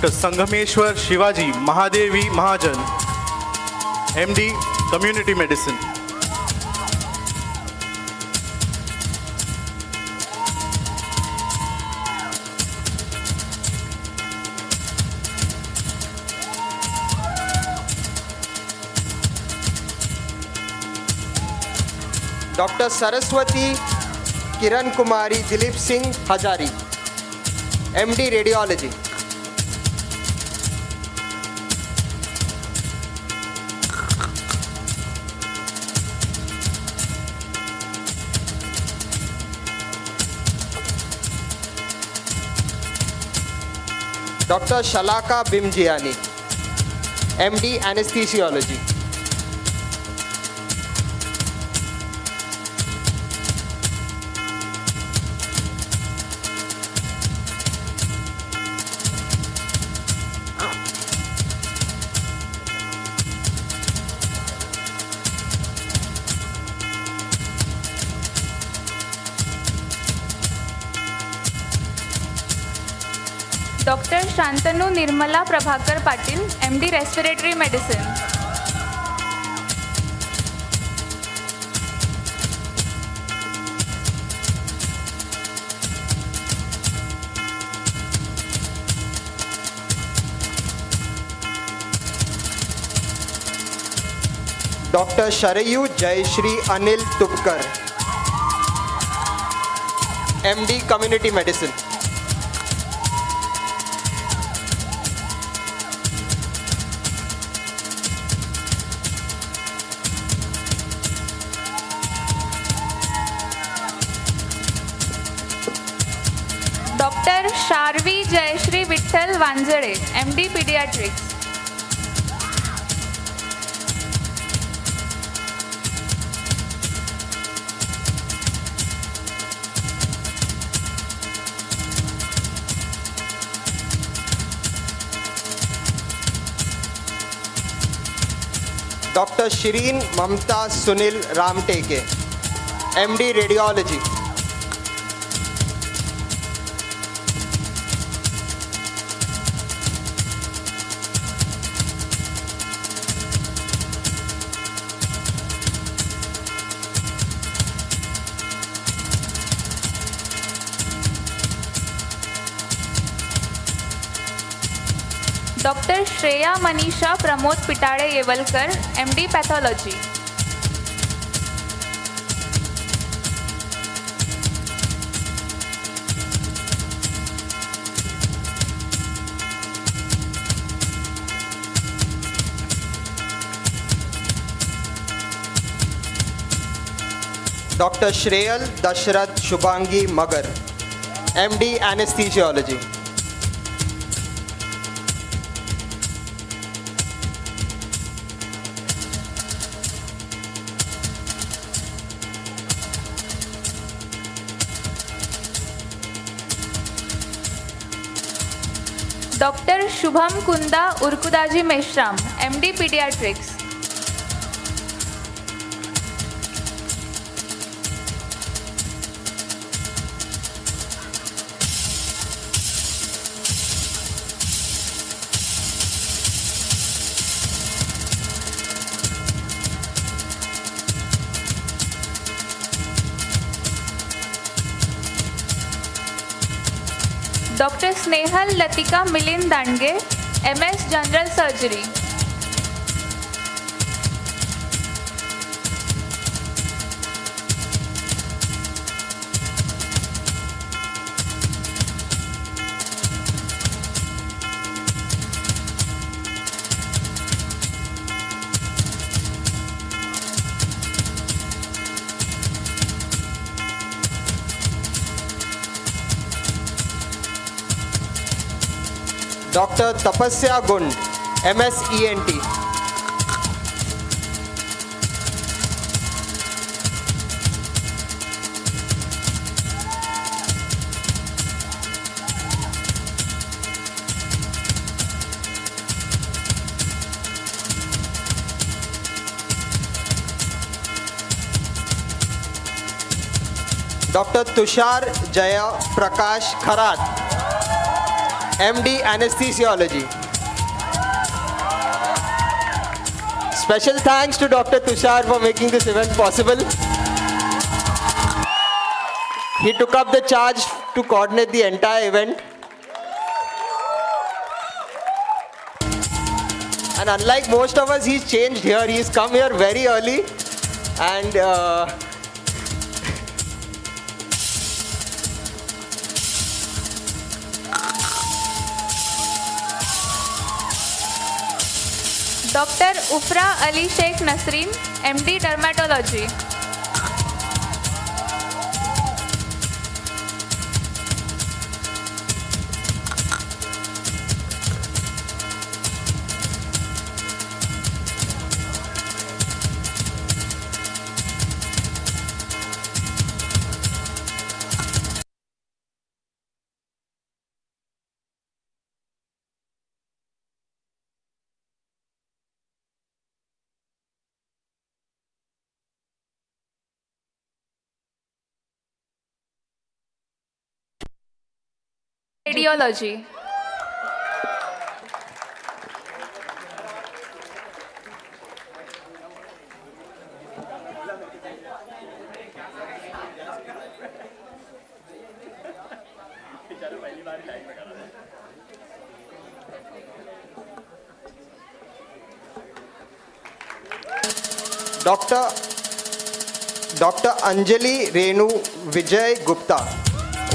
doctor Sangameshwar Shivaji Mahadevi Mahajan MD community medicine doctor Saraswati Kiran Kumari Dilip Singh Hazari MD radiology Dr. Shalaka Bimjiani, MD Anesthesiology. Shantanu Nirmala Prabhakar Patil M D respiratory medicine Dr. Sharayu Jayashri Anil Tupkar, MD Community Medicine. Anjade MD paediatrics doctor Shirin Mamta Sunil Ramteke MD radiology Shreya, Manisha, Pramod Pitade Yevalkar M D pathology doctor Shreyal Dashrath Shubhangi Magar MD anaesthesiology Shubham Kunda उर्कुदाजी Meshram M D paediatrics doctor Snehal Latika Milind Dandge M S general surgery. Doctor Tapasya Gund M S E N T doctor Tushar Jaya Prakash Kharat. MD Anesthesiology. Special thanks to Dr. Tushar for making this event possible. He took up the charge to coordinate the entire event. And unlike most of us, he's changed here. He's come here very early and uh, doctor Ufra Ali Sheikh Nasreen M D dermatology radiology Dr. Dr. Anjali Renu Vijay Gupta,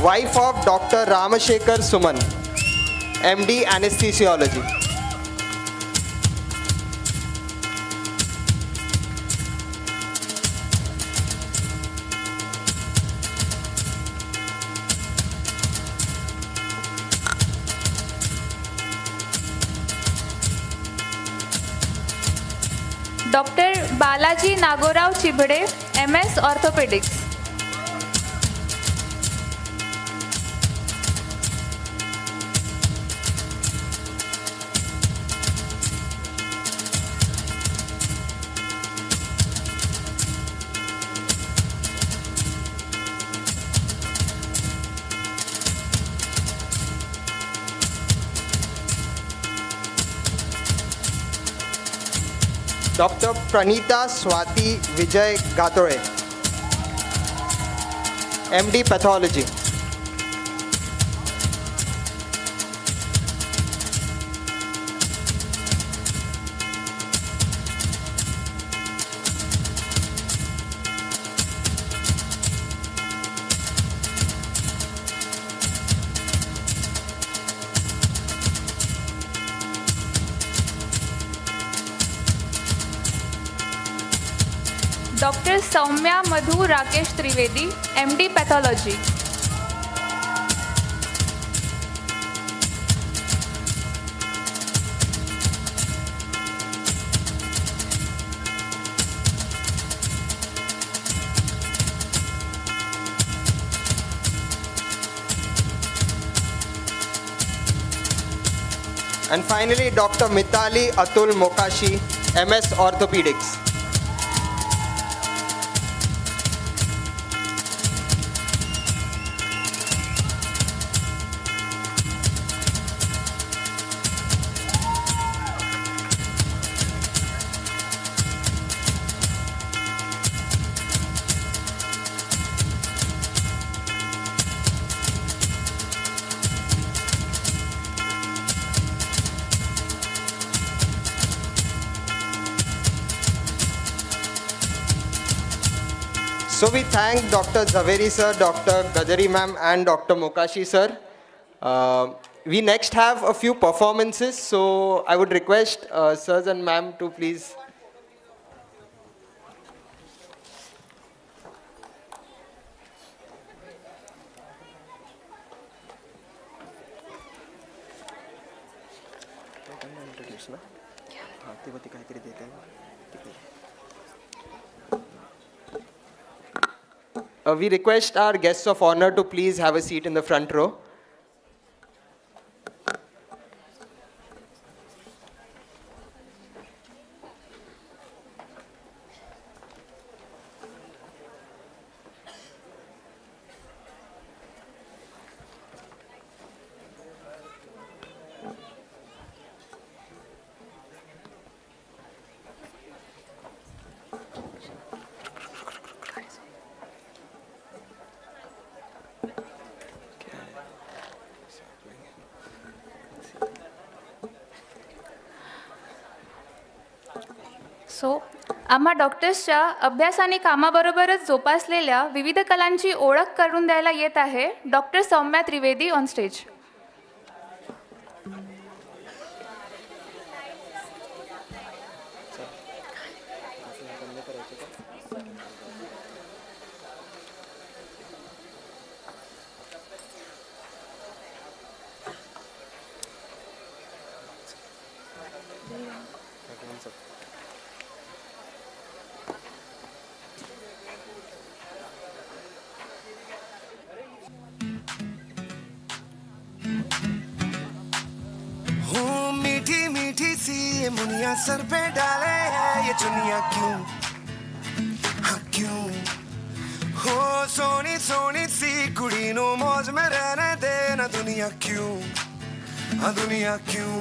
wife of Dr. Ramashekar Suman, MD Anesthesiology. Doctor Balaji Nagorao Chibde M S orthopaedics Dr. Pranita Swati Vijay Gatore, MD Rakesh Trivedi M D pathology And finally, Dr. Mitali Atul Mokashi, MS Orthopedics. We thank Dr. Zaveri sir, Dr. Gadari ma'am and Dr. Mokashi sir. Uh, we next have a few performances, so I would request uh, sirs and ma'am to please Uh, we request our guests of honor to please have a seat in the front row. So आम्हा डॉक्टर्सच्या अभ्यास आणि कामाबरोबरच जोपासलेल्या विविध kalanchoe ओळख करून द्यायला येत आहे doctor Saumya Trivedi on stage sir पे डाले है ये चुनिया क्यों? हाँ क्यों? हो, सोनी सोनी सी कुड़ी नो मौज में रहने दे ना दुनिया क्यों? हाँ दुनिया क्यों?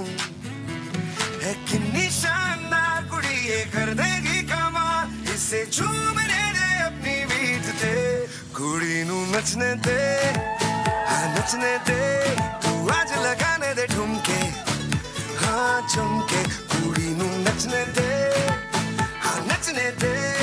है किन्नी शानदार कुड़ी, ये कर देगी कमाल। इसे झूमने दे अपनी बीट ते। कुड़ी नू नचने दे हाँ नचने दे। तू आज लगाने दे ठुमके हाँ झुमके つねてつねて。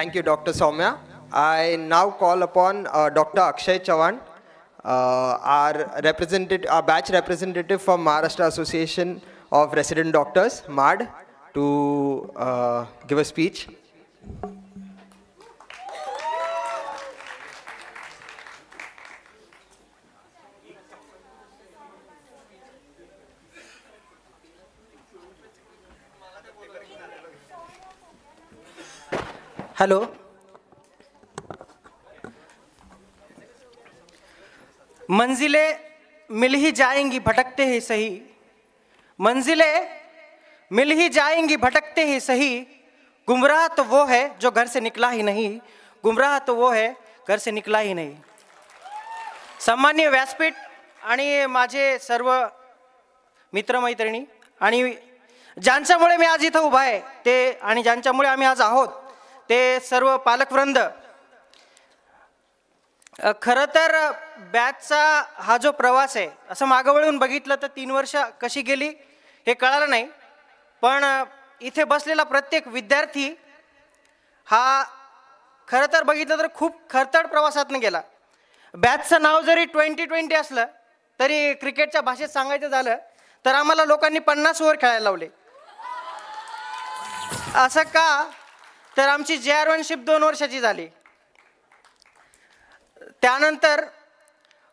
Thank you, Dr. Soumya. I now call upon uh, Dr. Akshay Chavan, uh, our representative, our batch representative from Maharashtra Association of Resident Doctors, MAD, to uh, give a speech. Hello. मंजिले मिल ही जाएंगी भटकते ही सही। मंजिले मिल ही जाएंगी भटकते ही सही। गुमराह तो वो है जो घर से निकला ही नहीं। गुमराह तो वो है घर से निकला ही नाही। सामान्य व्यासपीठ आणि माझे सर्व मित्रमैत्रिणी आणि ज्यांच्यामुळे मी आज इथं उभा आहे ते आणि ज्यांच्यामुळे आम्ही आज आहोत ते सर्व पालकवृंद. खरं तर बॅचचा हा जो प्रवास आहे असं मागं वळून बघितलं तर तीन वर्ष कशी गेली हे कळालं नाही. पण इथे बसलेला प्रत्येक विद्यार्थी हा खरं तर बघितलं तर खूप खरतड प्रवासातनं गेला. बॅचचं नाव जरी ट्वेंटी ट्वेंटी असलं तरी क्रिकेटच्या भाषेत सांगायचं झालं तर आम्हाला लोकांनी पन्नास ओव्हर खेळायला लावले. असं का? तर आमची जे आर वनशिप दोन वर्षाची झाली. त्यानंतर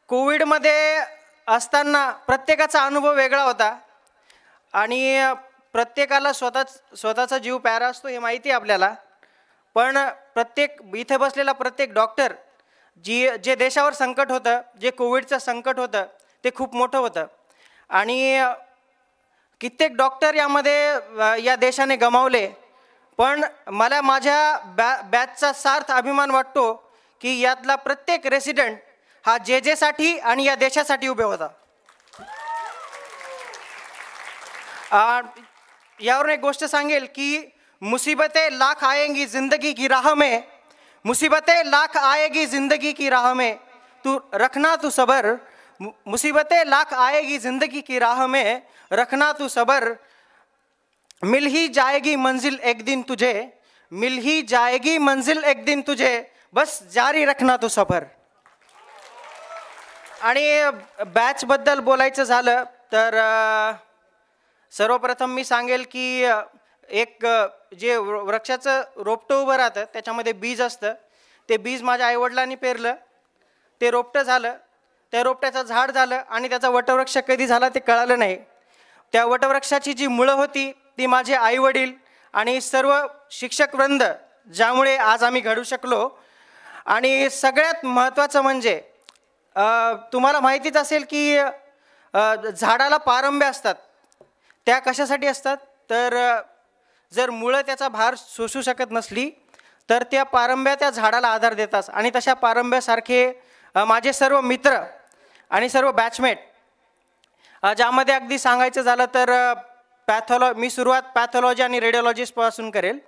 कोविडमध्ये असताना प्रत्येकाचा अनुभव वेगळा होता. आणि प्रत्येकाला स्वतः स्वतःचा जीव प्यारा असतो हे माहिती आहे आपल्याला. पण प्रत्येक इथे बसलेला प्रत्येक डॉक्टर जी जे देशावर संकट होतं जे कोविडचं संकट होतं ते खूप मोठं होतं. आणि कित्येक डॉक्टर यामध्ये या देशाने गमावले. पण मला माझ्या बॅ बॅचचा सार्थ अभिमान वाटतो की यातला प्रत्येक रेसिडेंट हा जे जेसाठी आणि या देशासाठी उभे होता. यावरून एक गोष्ट सांगेल की मुसीबतें लाख आएंगी जिंदगी की राह में मुसीबतें लाख आएगी जिंदगी की राह में तू रखना तू सबर मु- मुसीबतें लाख आएगी जिंदगी की राह में रखना तू सबर मिल ही जाएगी मंजिल एक दिन तुझे मिल ही जाएगी मंजिल एक दिन तुझे बस जारी रखना तू सफर. आणि बॅचबद्दल बोलायचं झालं तर सर्वप्रथम मी सांगेल की एक जे वृ- वृक्षाचं रोपटं उभं राहतं त्याच्यामध्ये बीज असतं. ते बीज माझ्या आईवडिलांनी पेरलं. ते रोपटं झालं. त्या रोपट्याचं झाड झालं आणि त्याचा वटवृक्ष कधी झाला ते कळालं नाही. त्या वटवृक्षाची जी मुळं होती ती माझे आईवडील आणि सर्व शिक्षकवृंद ज्यामुळे आज आम्ही घडू शकलो. आणि सगळ्यात महत्त्वाचं म्हणजे तुम्हाला माहितीच असेल की झाडाला पारंब्या असतात. त्या कशासाठी असतात? तर जर मुळं त्याचा भार सोसू शकत नसली तर त्या पारंब्या त्या झाडाला आधार देतात. आणि तशा पारंब्यासारखे माझे सर्व मित्र आणि सर्व बॅचमेट ज्यामध्ये अगदी सांगायचं झालं तर पॅथॉलॉ मी सुरुवात पॅथॉलॉजी आणि रेडिओलॉजिस्टपासून करेल.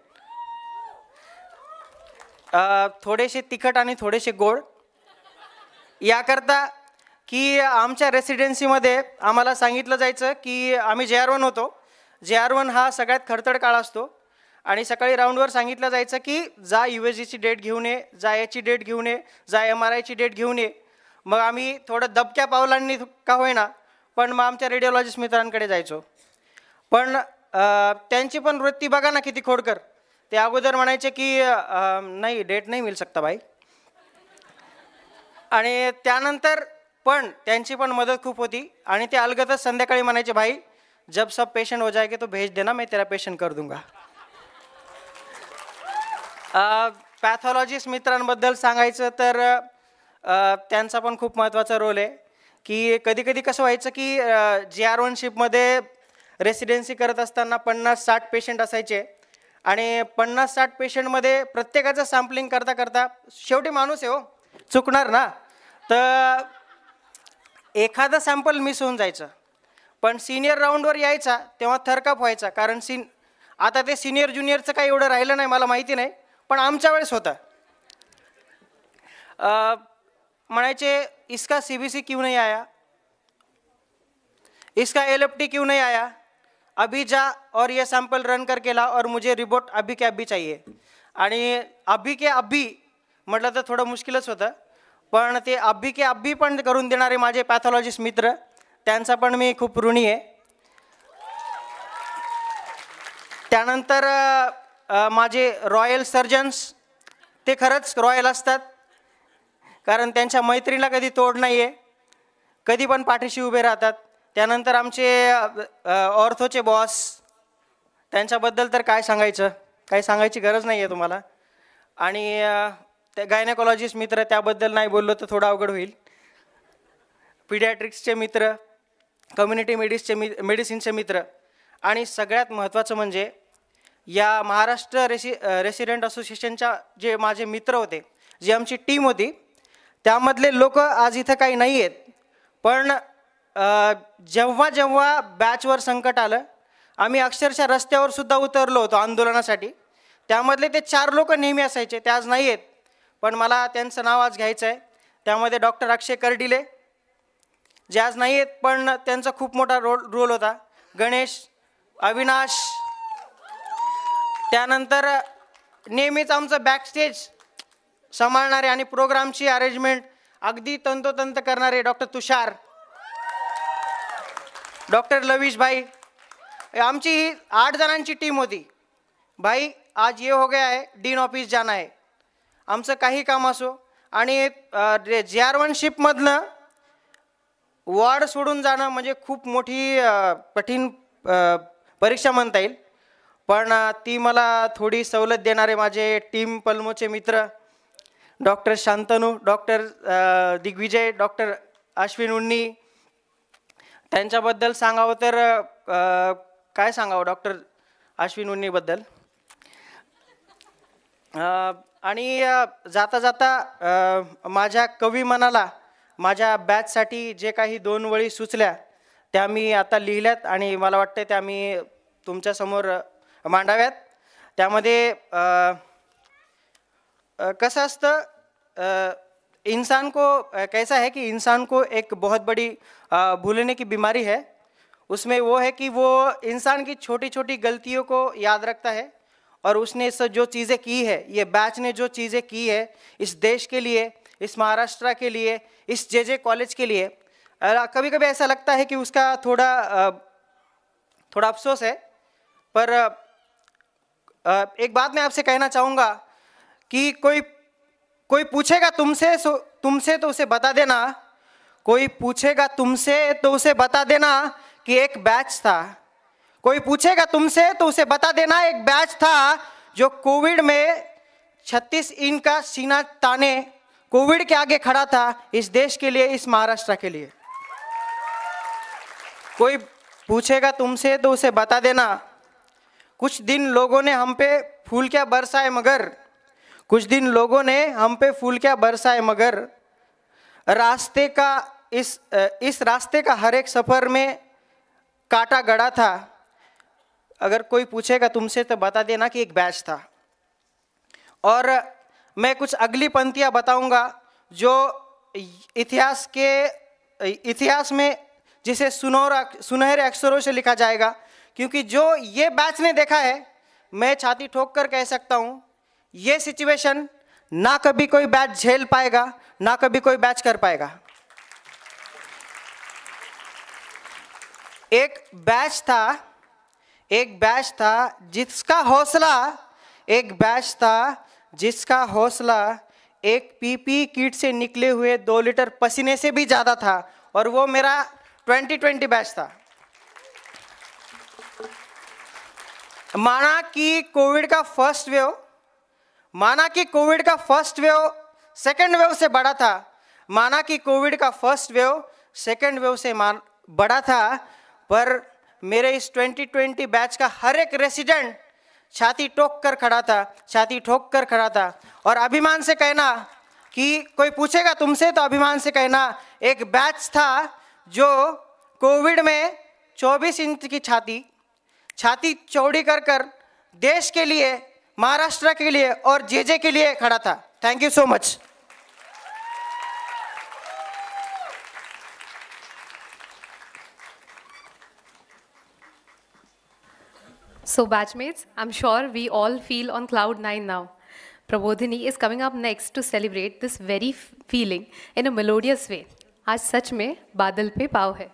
थोडेसे तिखट आणि थोडेसे गोड. याकरता की आमच्या रेसिडेन्सीमध्ये आम्हाला सांगितलं जायचं की आम्ही जे आर वन होतो. जे आर वन हा सगळ्यात खडतड काळ असतो. आणि सकाळी राऊंडवर सांगितलं जायचं की जा यू एस जीची डेट घेऊन ये जा याची डेट घेऊन ये जा एम आर आयची डेट घेऊन ये. मग आम्ही थोडं दबक्या पावलांनी का होईना पण मग आमच्या रेडिओलॉजिस्ट मित्रांकडे जायचो. पण त्यांची पण वृत्ती बघा ना किती खोडकर. ते अगोदर म्हणायचे की नाही डेट नाही मिळू शकता भाई आणि त्यानंतर पण त्यांची पण मदत खूप होती. आणि ते अलगतच संध्याकाळी म्हणायचे भाई जब सब पेशंट हो जाएगे तो भेज देना मैं तेरा पेशंट कर दूंगा. पॅथॉलॉजिस्ट मित्रांबद्दल सांगायचं तर त्यांचा पण खूप महत्त्वाचा रोल आहे. की कधी कधी कसं व्हायचं की जे आर वन शिपमध्ये रेसिडेन्सी करत असताना पन्नास साठ पेशंट असायचे. आणि पन्नास साठ पेशंटमध्ये प्रत्येकाचं सॅम्पलिंग करता करता शेवटी माणूस आहे हो चुकणार ना? तर एखादं सॅम्पल मिस होऊन जायचं. पण सिनियर राऊंडवर यायचा तेव्हा थरकाप व्हायचा. कारण सिन आता ते सिनियर ज्युनियरचं काही एवढं राहिलं नाही मला माहिती नाही पण आमच्या वेळेस होतं. म्हणायचे इसका सी बी सी क्यू नाही आया? इसका एल एफ टी क्यू नाही आया? अभी जा और ये सैम्पल रन करके ला और मुझे रिपोर्ट अभी के अभी चाहिए। आणि अभी के अभी म्हटलं तर थोडं मुश्किलच होतं पण ते अभी के अभी पण करून देणारे माझे पॅथॉलॉजिस्ट मित्र त्यांचा पण मी खूप ऋणी आहे. त्यानंतर माझे रॉयल सर्जन्स ते खरंच रॉयल असतात कारण त्यांच्या मैत्रीला कधी तोड नाही आहे कधी पण पाठीशी उभे राहतात. त्यानंतर आमचे ऑर्थोचे बॉस त्यांच्याबद्दल तर काय सांगायचं? काही सांगायची गरज नाही आहे तुम्हाला. आणि ते गायनेकॉलॉजिस्ट मित्र त्याबद्दल नाही बोललो तर थोडं अवघड होईल. पिडियाट्रिक्सचे मित्र कम्युनिटी मेडिसचे मि मेडिसिनचे मित्र. आणि सगळ्यात महत्त्वाचं म्हणजे या महाराष्ट्र रेसि रेसिडेंट असोसिएशनच्या जे माझे मित्र होते जी आमची टीम होती त्यामधले लोक आज इथं काही नाही आहेत पण जेव्हा जेव्हा बॅचवर संकट आलं आम्ही अक्षरशः रस्त्यावर सुद्धा उतरलो होतो आंदोलनासाठी. त्यामधले ते चार लोक नेहमी असायचे ते आज नाही आहेत पण मला त्यांचं नाव आज घ्यायचं आहे त्यामध्ये डॉक्टर अक्षय कर्डिले जे आज नाही आहेत पण त्यांचा खूप मोठा रोल रोल होता. गणेश अविनाश. त्यानंतर नेहमीच आमचं बॅकस्टेज सांभाळणारे आणि प्रोग्रामची अरेंजमेंट अगदी तंतोतंत करणारे डॉक्टर तुषार. डॉक्टर लवीश भाई आमची ही आठ जणांची टीम होती. भाई आज ये हो गया है डीन ऑफिस जाना आहे आमचं काही काम असो आणि जे आर वन शिपमधनं वॉर्ड सोडून जाणं म्हणजे खूप मोठी कठीण परीक्षा म्हणता येईल. पण ती मला थोडी सवलत देणारे माझे टीम पल्मोचे मित्र doctor Shantanu doctor Digvijay doctor Ashwin Unni त्यांच्याबद्दल सांगावं तर अ, काय सांगावं डॉक्टर अश्विन उन्नीबद्दल अ, आणि अ, जाता जाता अ, माझ्या कवी मनाला माझ्या बॅचसाठी जे काही दोन वळी सुचल्या त्या मी आता लिहिल्यात आणि मला वाटतं त्या मी तुमच्यासमोर मांडाव्यात. त्यामध्ये अ, अ, कसं असतं अ, इंसान को कैसा है कि इंसान को एक बहुत बड़ी भूलने की बीमारी है। उसमें वो है कि वो इंसान की छोटी छोटी गलतियों को याद रखता है और उसने इस जो चीज़ें की है, ये बैच ने जो चीज़ें की है, इस देश के लिए, इस महाराष्ट्र के लिए, इस जे जे कॉलेज के लिए कभी कभी ऐसा लगता है कि उसका थोड़ा थोड़ा अफसोस है। पर एक बात मैं आपसे कहना चाहूँगा कि कोई कोई पूछेगा तुमसे तुमसे तो उसे बता देना। कोई पूछेगा तुमसे तो उसे बता देना कि एक बैच था। कोई पूछेगा तुमसे तो उसे बता देना एक बैच था जो कोविड में 36 इंच का सीना ताने कोविड के आगे खड़ा था इस देश के लिए, इस महाराष्ट्र के लिए। कोई पूछेगा तुमसे तो उसे बता देना। कुछ दिन लोगों ने हम पे फूल क्या बरसाए मगर कुछ दिन लोगों ने हम पे फूल क्या बरसाए, मगर रास्ते का इस इस रास्ते का हर एक सफ़र में काटा गड़ा था। अगर कोई पूछेगा तुमसे तो बता देना कि एक बैच था। और मैं कुछ अगली पंक्तियाँ बताऊँगा जो इतिहास के, इतिहास में जिसे सुनहरा सुनहरे अक्षरों से लिखा जाएगा, क्योंकि जो ये बैच ने देखा है, मैं छाती ठोक कर कह सकता हूँ ये सिचुएशन ना कभी कोई बैच झेल पाएगा, ना कभी कोई बैच कर पाएगा। एक बैच था, एक बैच था जिसका हौसला, एक बैच था जिसका हौसला एक पीपी किट से निकले हुए दो लीटर पसीने से भी ज़्यादा था और वो मेरा 2020 बैच था। माना कि कोविड का फ़र्स्ट वेव माना कि कोविड का फ़र्स्ट वेव सेकेंड वेव से बड़ा था। माना कि कोविड का फ़र्स्ट वेव सेकेंड वेव से मान, बड़ा था। पर मेरे इस 2020 बैच का हर एक रेसिडेंट छाती टोक कर खड़ा था, छाती ठोक कर खड़ा था। और अभिमान से कहना कि कोई पूछेगा तुमसे तो अभिमान से कहना, एक बैच था जो कोविड में 24 इंच की छाती छाती चौड़ी कर कर देश के लिए महाराष्ट्र के लिए और जे जे के लिए खड़ा था। Thank you so much so batchmates I am sure we all feel on cloud nine now Prabodhini is coming up next to celebrate this very feeling in a melodious way आज सच में बादल पे पाव है।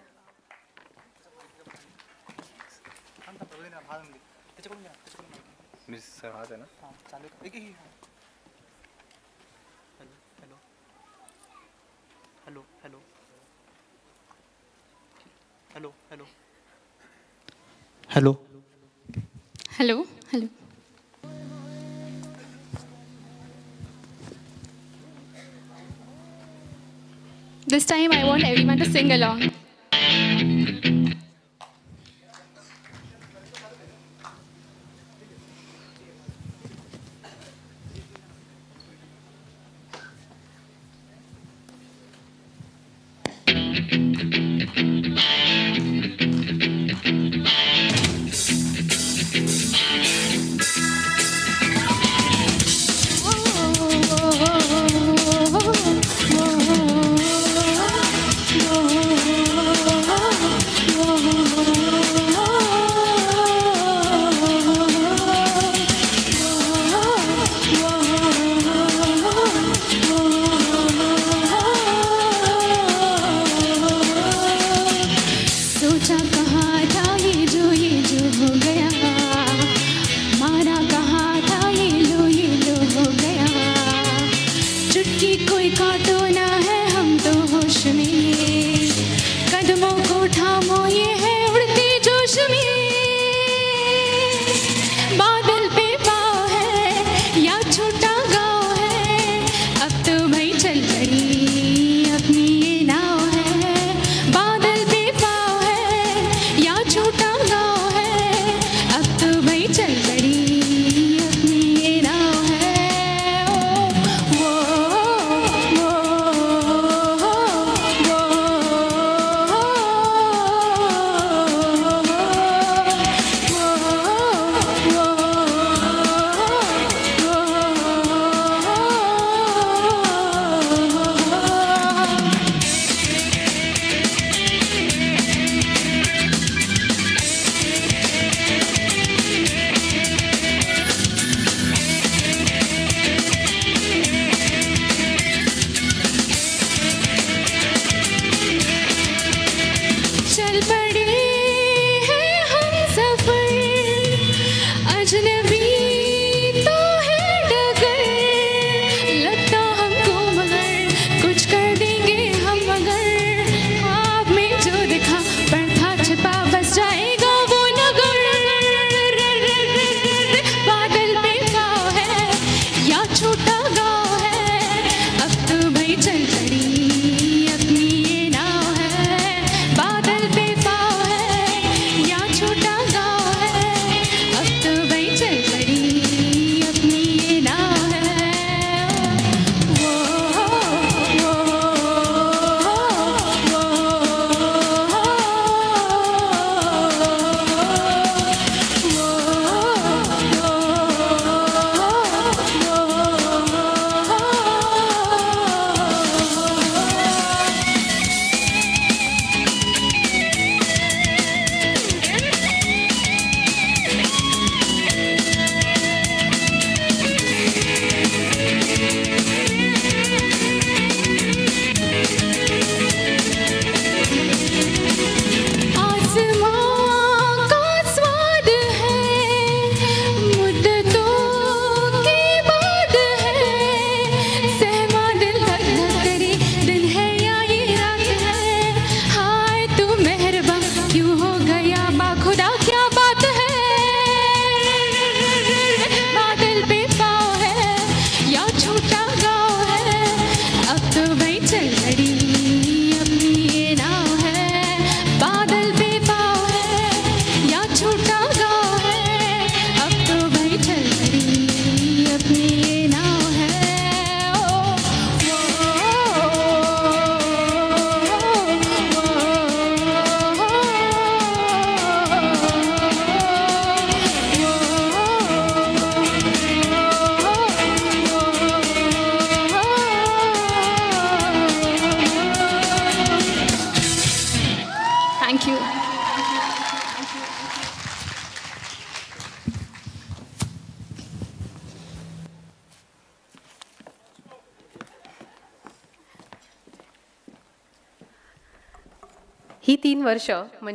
मिस सर हाथ है ना हाँ चालू देखिए hello hello hello hello hello hello hello hello hello This time I want everyone to sing along.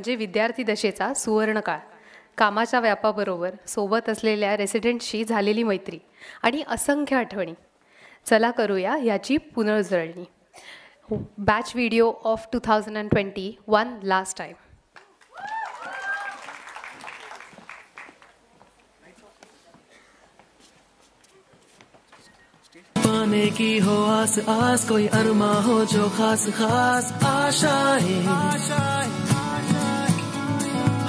म्हणजे विद्यार्थी दशेचा सुवर्णकाळ कामाच्या व्यापाबरोबर सोबत असलेल्या रेसिडेंटशी झालेली मैत्री आणि असंख्य आठवणी. चला करूया याची पुनर्जळणी. Batch video of two thousand and twenty one last time पाने की हो आस आस कोई अरमा हो जो खास खास आशाएं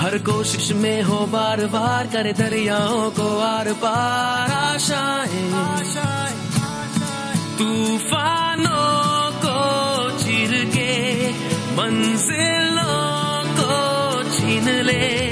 हर कोशिश में हो बार बार कर दरियाओं को आर पार आशाएँ। तूफानों को चिर के, मंजिलों को छीन ले।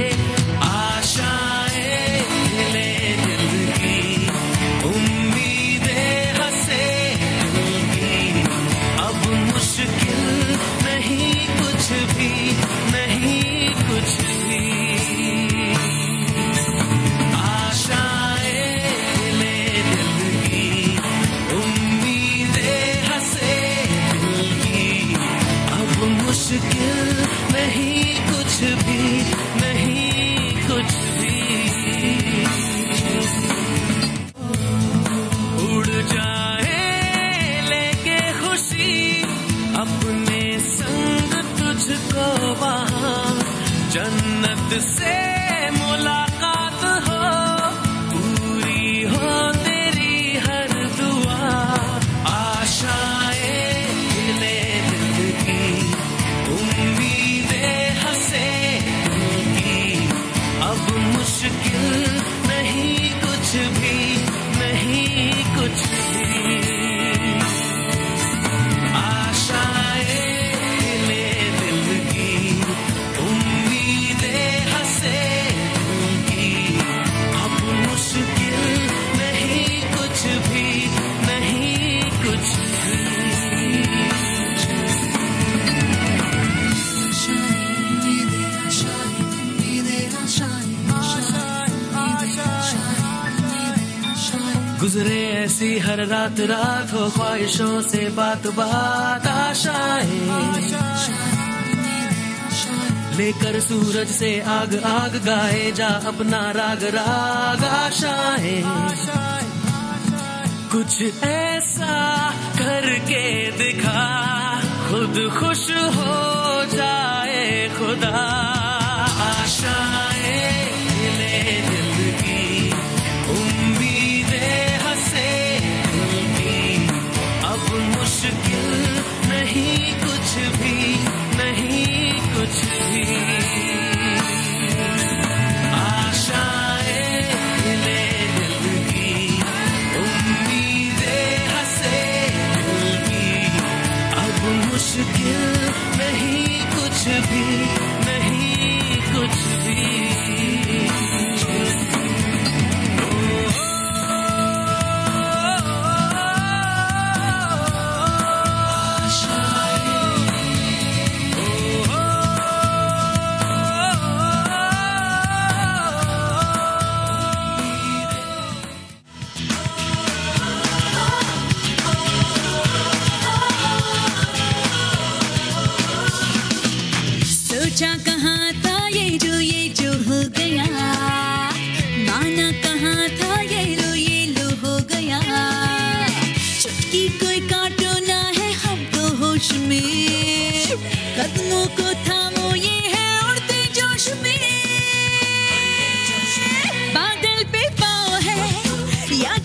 मुश्किल नहीं कुछ भी ऐसी हर रात रात हो, ख्वाहिशों से बात बात आशाएँ। लेकर सूरज से आग आग गाए, जा अपना राग राग आशाएँ। कुछ ऐसा करके दिखा, खुद खुश हो जाए खुदा।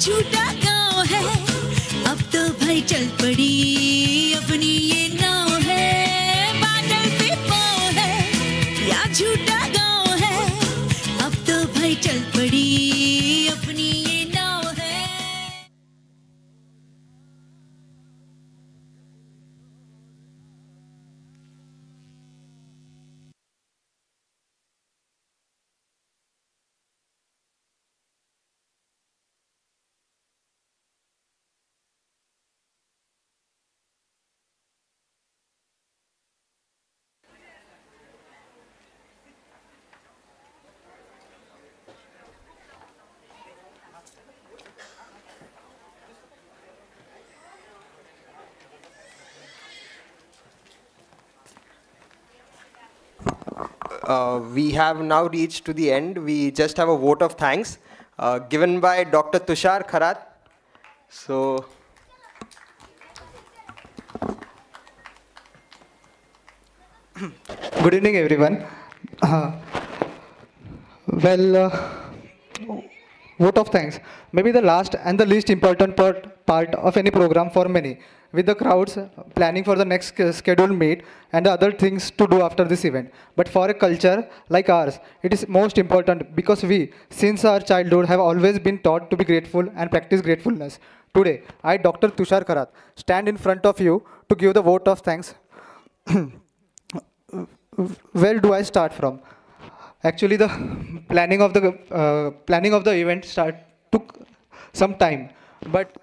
झूठा गाँव है। अब तो भाई चल पड़ी uh, we have now reached to the end. We just have a vote of thanks uh, given by Dr. Tushar Kharat. So, Good evening, everyone. Uh, well, uh, vote of thanks. Maybe the last and the least important part, part of any program for many, with the crowds planning for the next sch- scheduled meet and the other things to do after this event. But for a culture like ours, it is most important because we, since our childhood, have always been taught to be grateful and practice gratefulness. Today, I, Dr. Tushar Karat, stand in front of you to give the vote of thanks where do I start from? Actually, the planning of the uh, planning of the event start took some time, but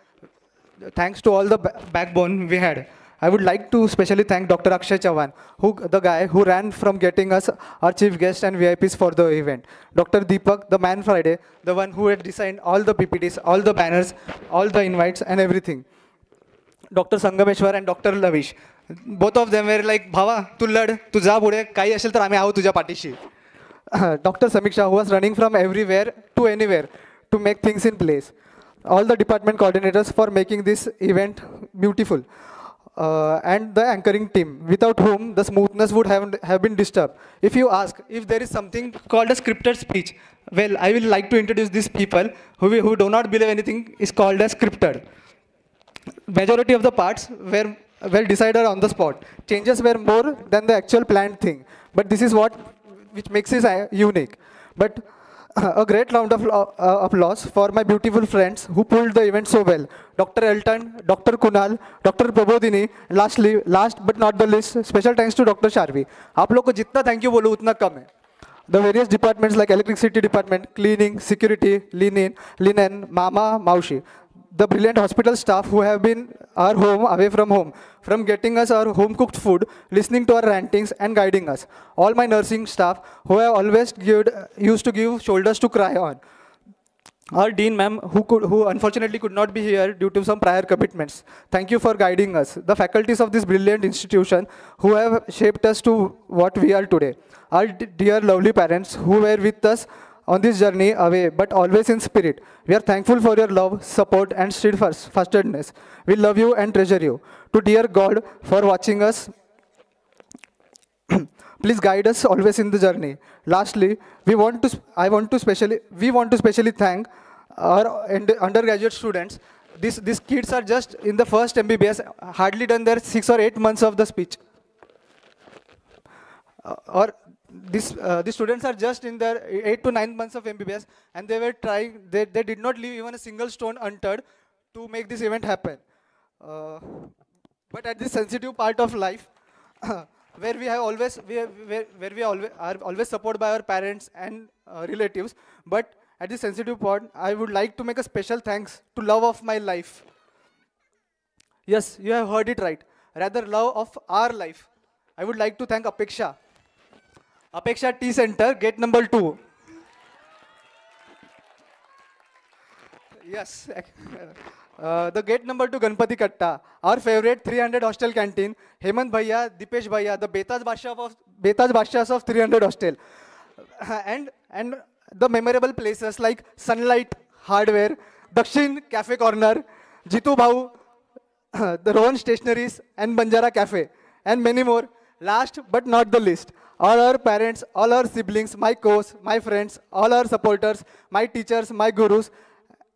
thanks to all the backbone we had, I would like to specially thank Dr. Akshay Chavan, who the guy who ran from getting us our chief guest and VIPs for the event. Dr. Deepak, the man Friday, the one who had designed all the PPTs, all the banners, all the invites, and everything. Dr. Sangameshwar and Dr. Lavish. Both of them were like, Bhava, tu lad, tu ja पुढे काही असेल तर आम्ही आहोत तुझ्या पाठीशी Dr. Samiksha, who was running from everywhere to anywhere to make things in place. All the department coordinators for making this event beautiful uh, and the anchoring team without whom the smoothness would have, have been disturbed if you ask if there is something called a scripted speech well i will like to introduce these people who, who do not believe anything is called as scripted majority of the parts were well decided on the spot. Changes were more than the actual planned thing. But this is what which makes it uh, unique. But a great round of uh, applause for my beautiful friends who pulled the event so well. Dr. Elton, Dr. Kunal, Dr. Prabodhini, lastly, last but not the least, special thanks to Dr. Sharvi. आप लोग को जितना thank you बोलो उतना कम है the various departments like electricity department, cleaning, security, linen, linen, mama, maushi. The brilliant hospital staff who have been our home away from home, from getting us our home cooked food, listening to our rantings and guiding us. All my nursing staff who have always used to give shoulders to cry on. Our dean ma'am, who, who unfortunately could not be here due to some prior commitments. Thank you for guiding us. The faculties of this brilliant institution who have shaped us to what we are today. Our dear lovely parents who were with us on this journey away, but always in spirit. We are thankful for your love, support, and steadfastness. We love you and treasure you. To dear God for watching us please guide us always in the journey lastly we want to, I want to specially we want to specially thank our undergraduate students these, these kids are just in the first mbbs hardly done their six or eight months of the speech Uh, or this, uh, the students are just in their eight to nine months of MBBS, and they were trying. They, they did not leave even a single stone unturned to make this event happen. Uh, but at this sensitive part of life, where we have always we have, where, where we always are always supported by our parents and uh, relatives, but at this sensitive part, I would like to make a special thanks to love of my life. Yes, you have heard it right. Rather, love of our life. I would like to thank Apeksha. Tea Center, gate number two. Yes. Uh, the gate number two, Ganpati Katta. Our favorite 300 hostel canteen. Hemant Bhaiya, Dipesh Bhaiya, the Betaj Bashas of, Betaj Bashas of 300 hostel. and, and the memorable places like Sunlight Hardware, Dakshin Cafe Corner, Jitu Bhau, the Rohan Stationaries, and Banjara Cafe, and many more. Last but not the least, all our parents, all our siblings, my coach, my friends, all our supporters, my teachers, my gurus,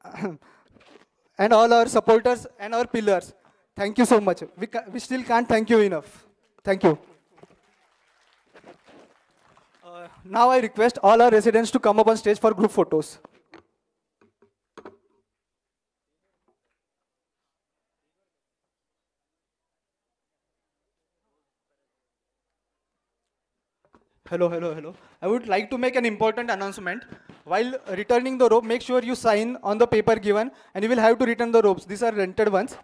and all our supporters and our pillars. Thank you so much. We, we still can't thank you enough. Thank you. Uh, now I request all our residents to come up on stage for group photos. Hello, hello, hello. I would like to make an important announcement. While returning the rope, make sure you sign on the paper given and you will have to return the ropes. These are rented ones.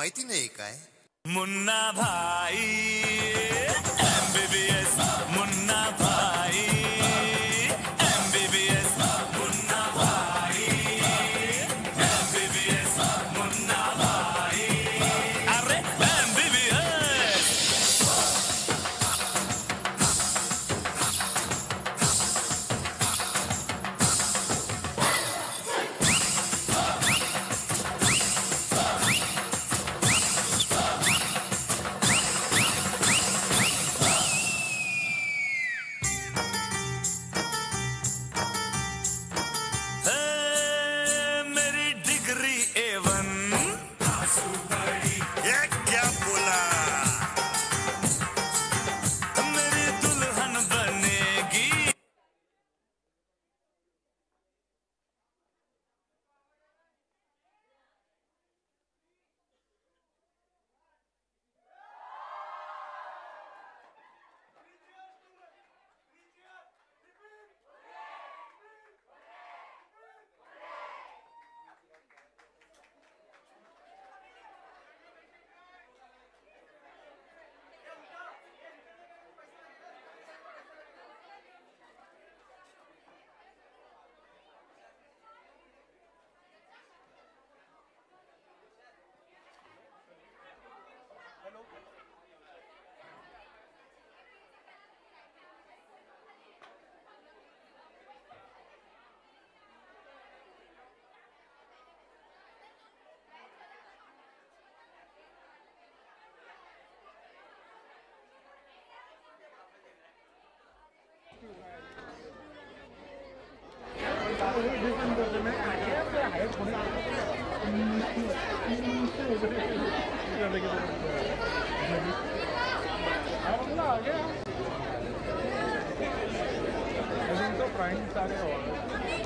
माहिती नाही काय?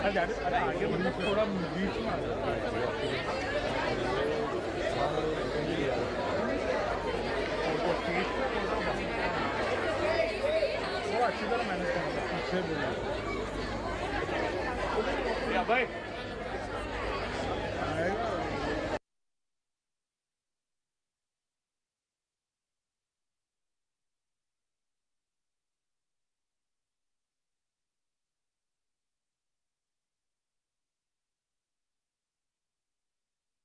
अरे आगे थोड़ा बीच में batida, não é? Não nada bonito. Minha mãe?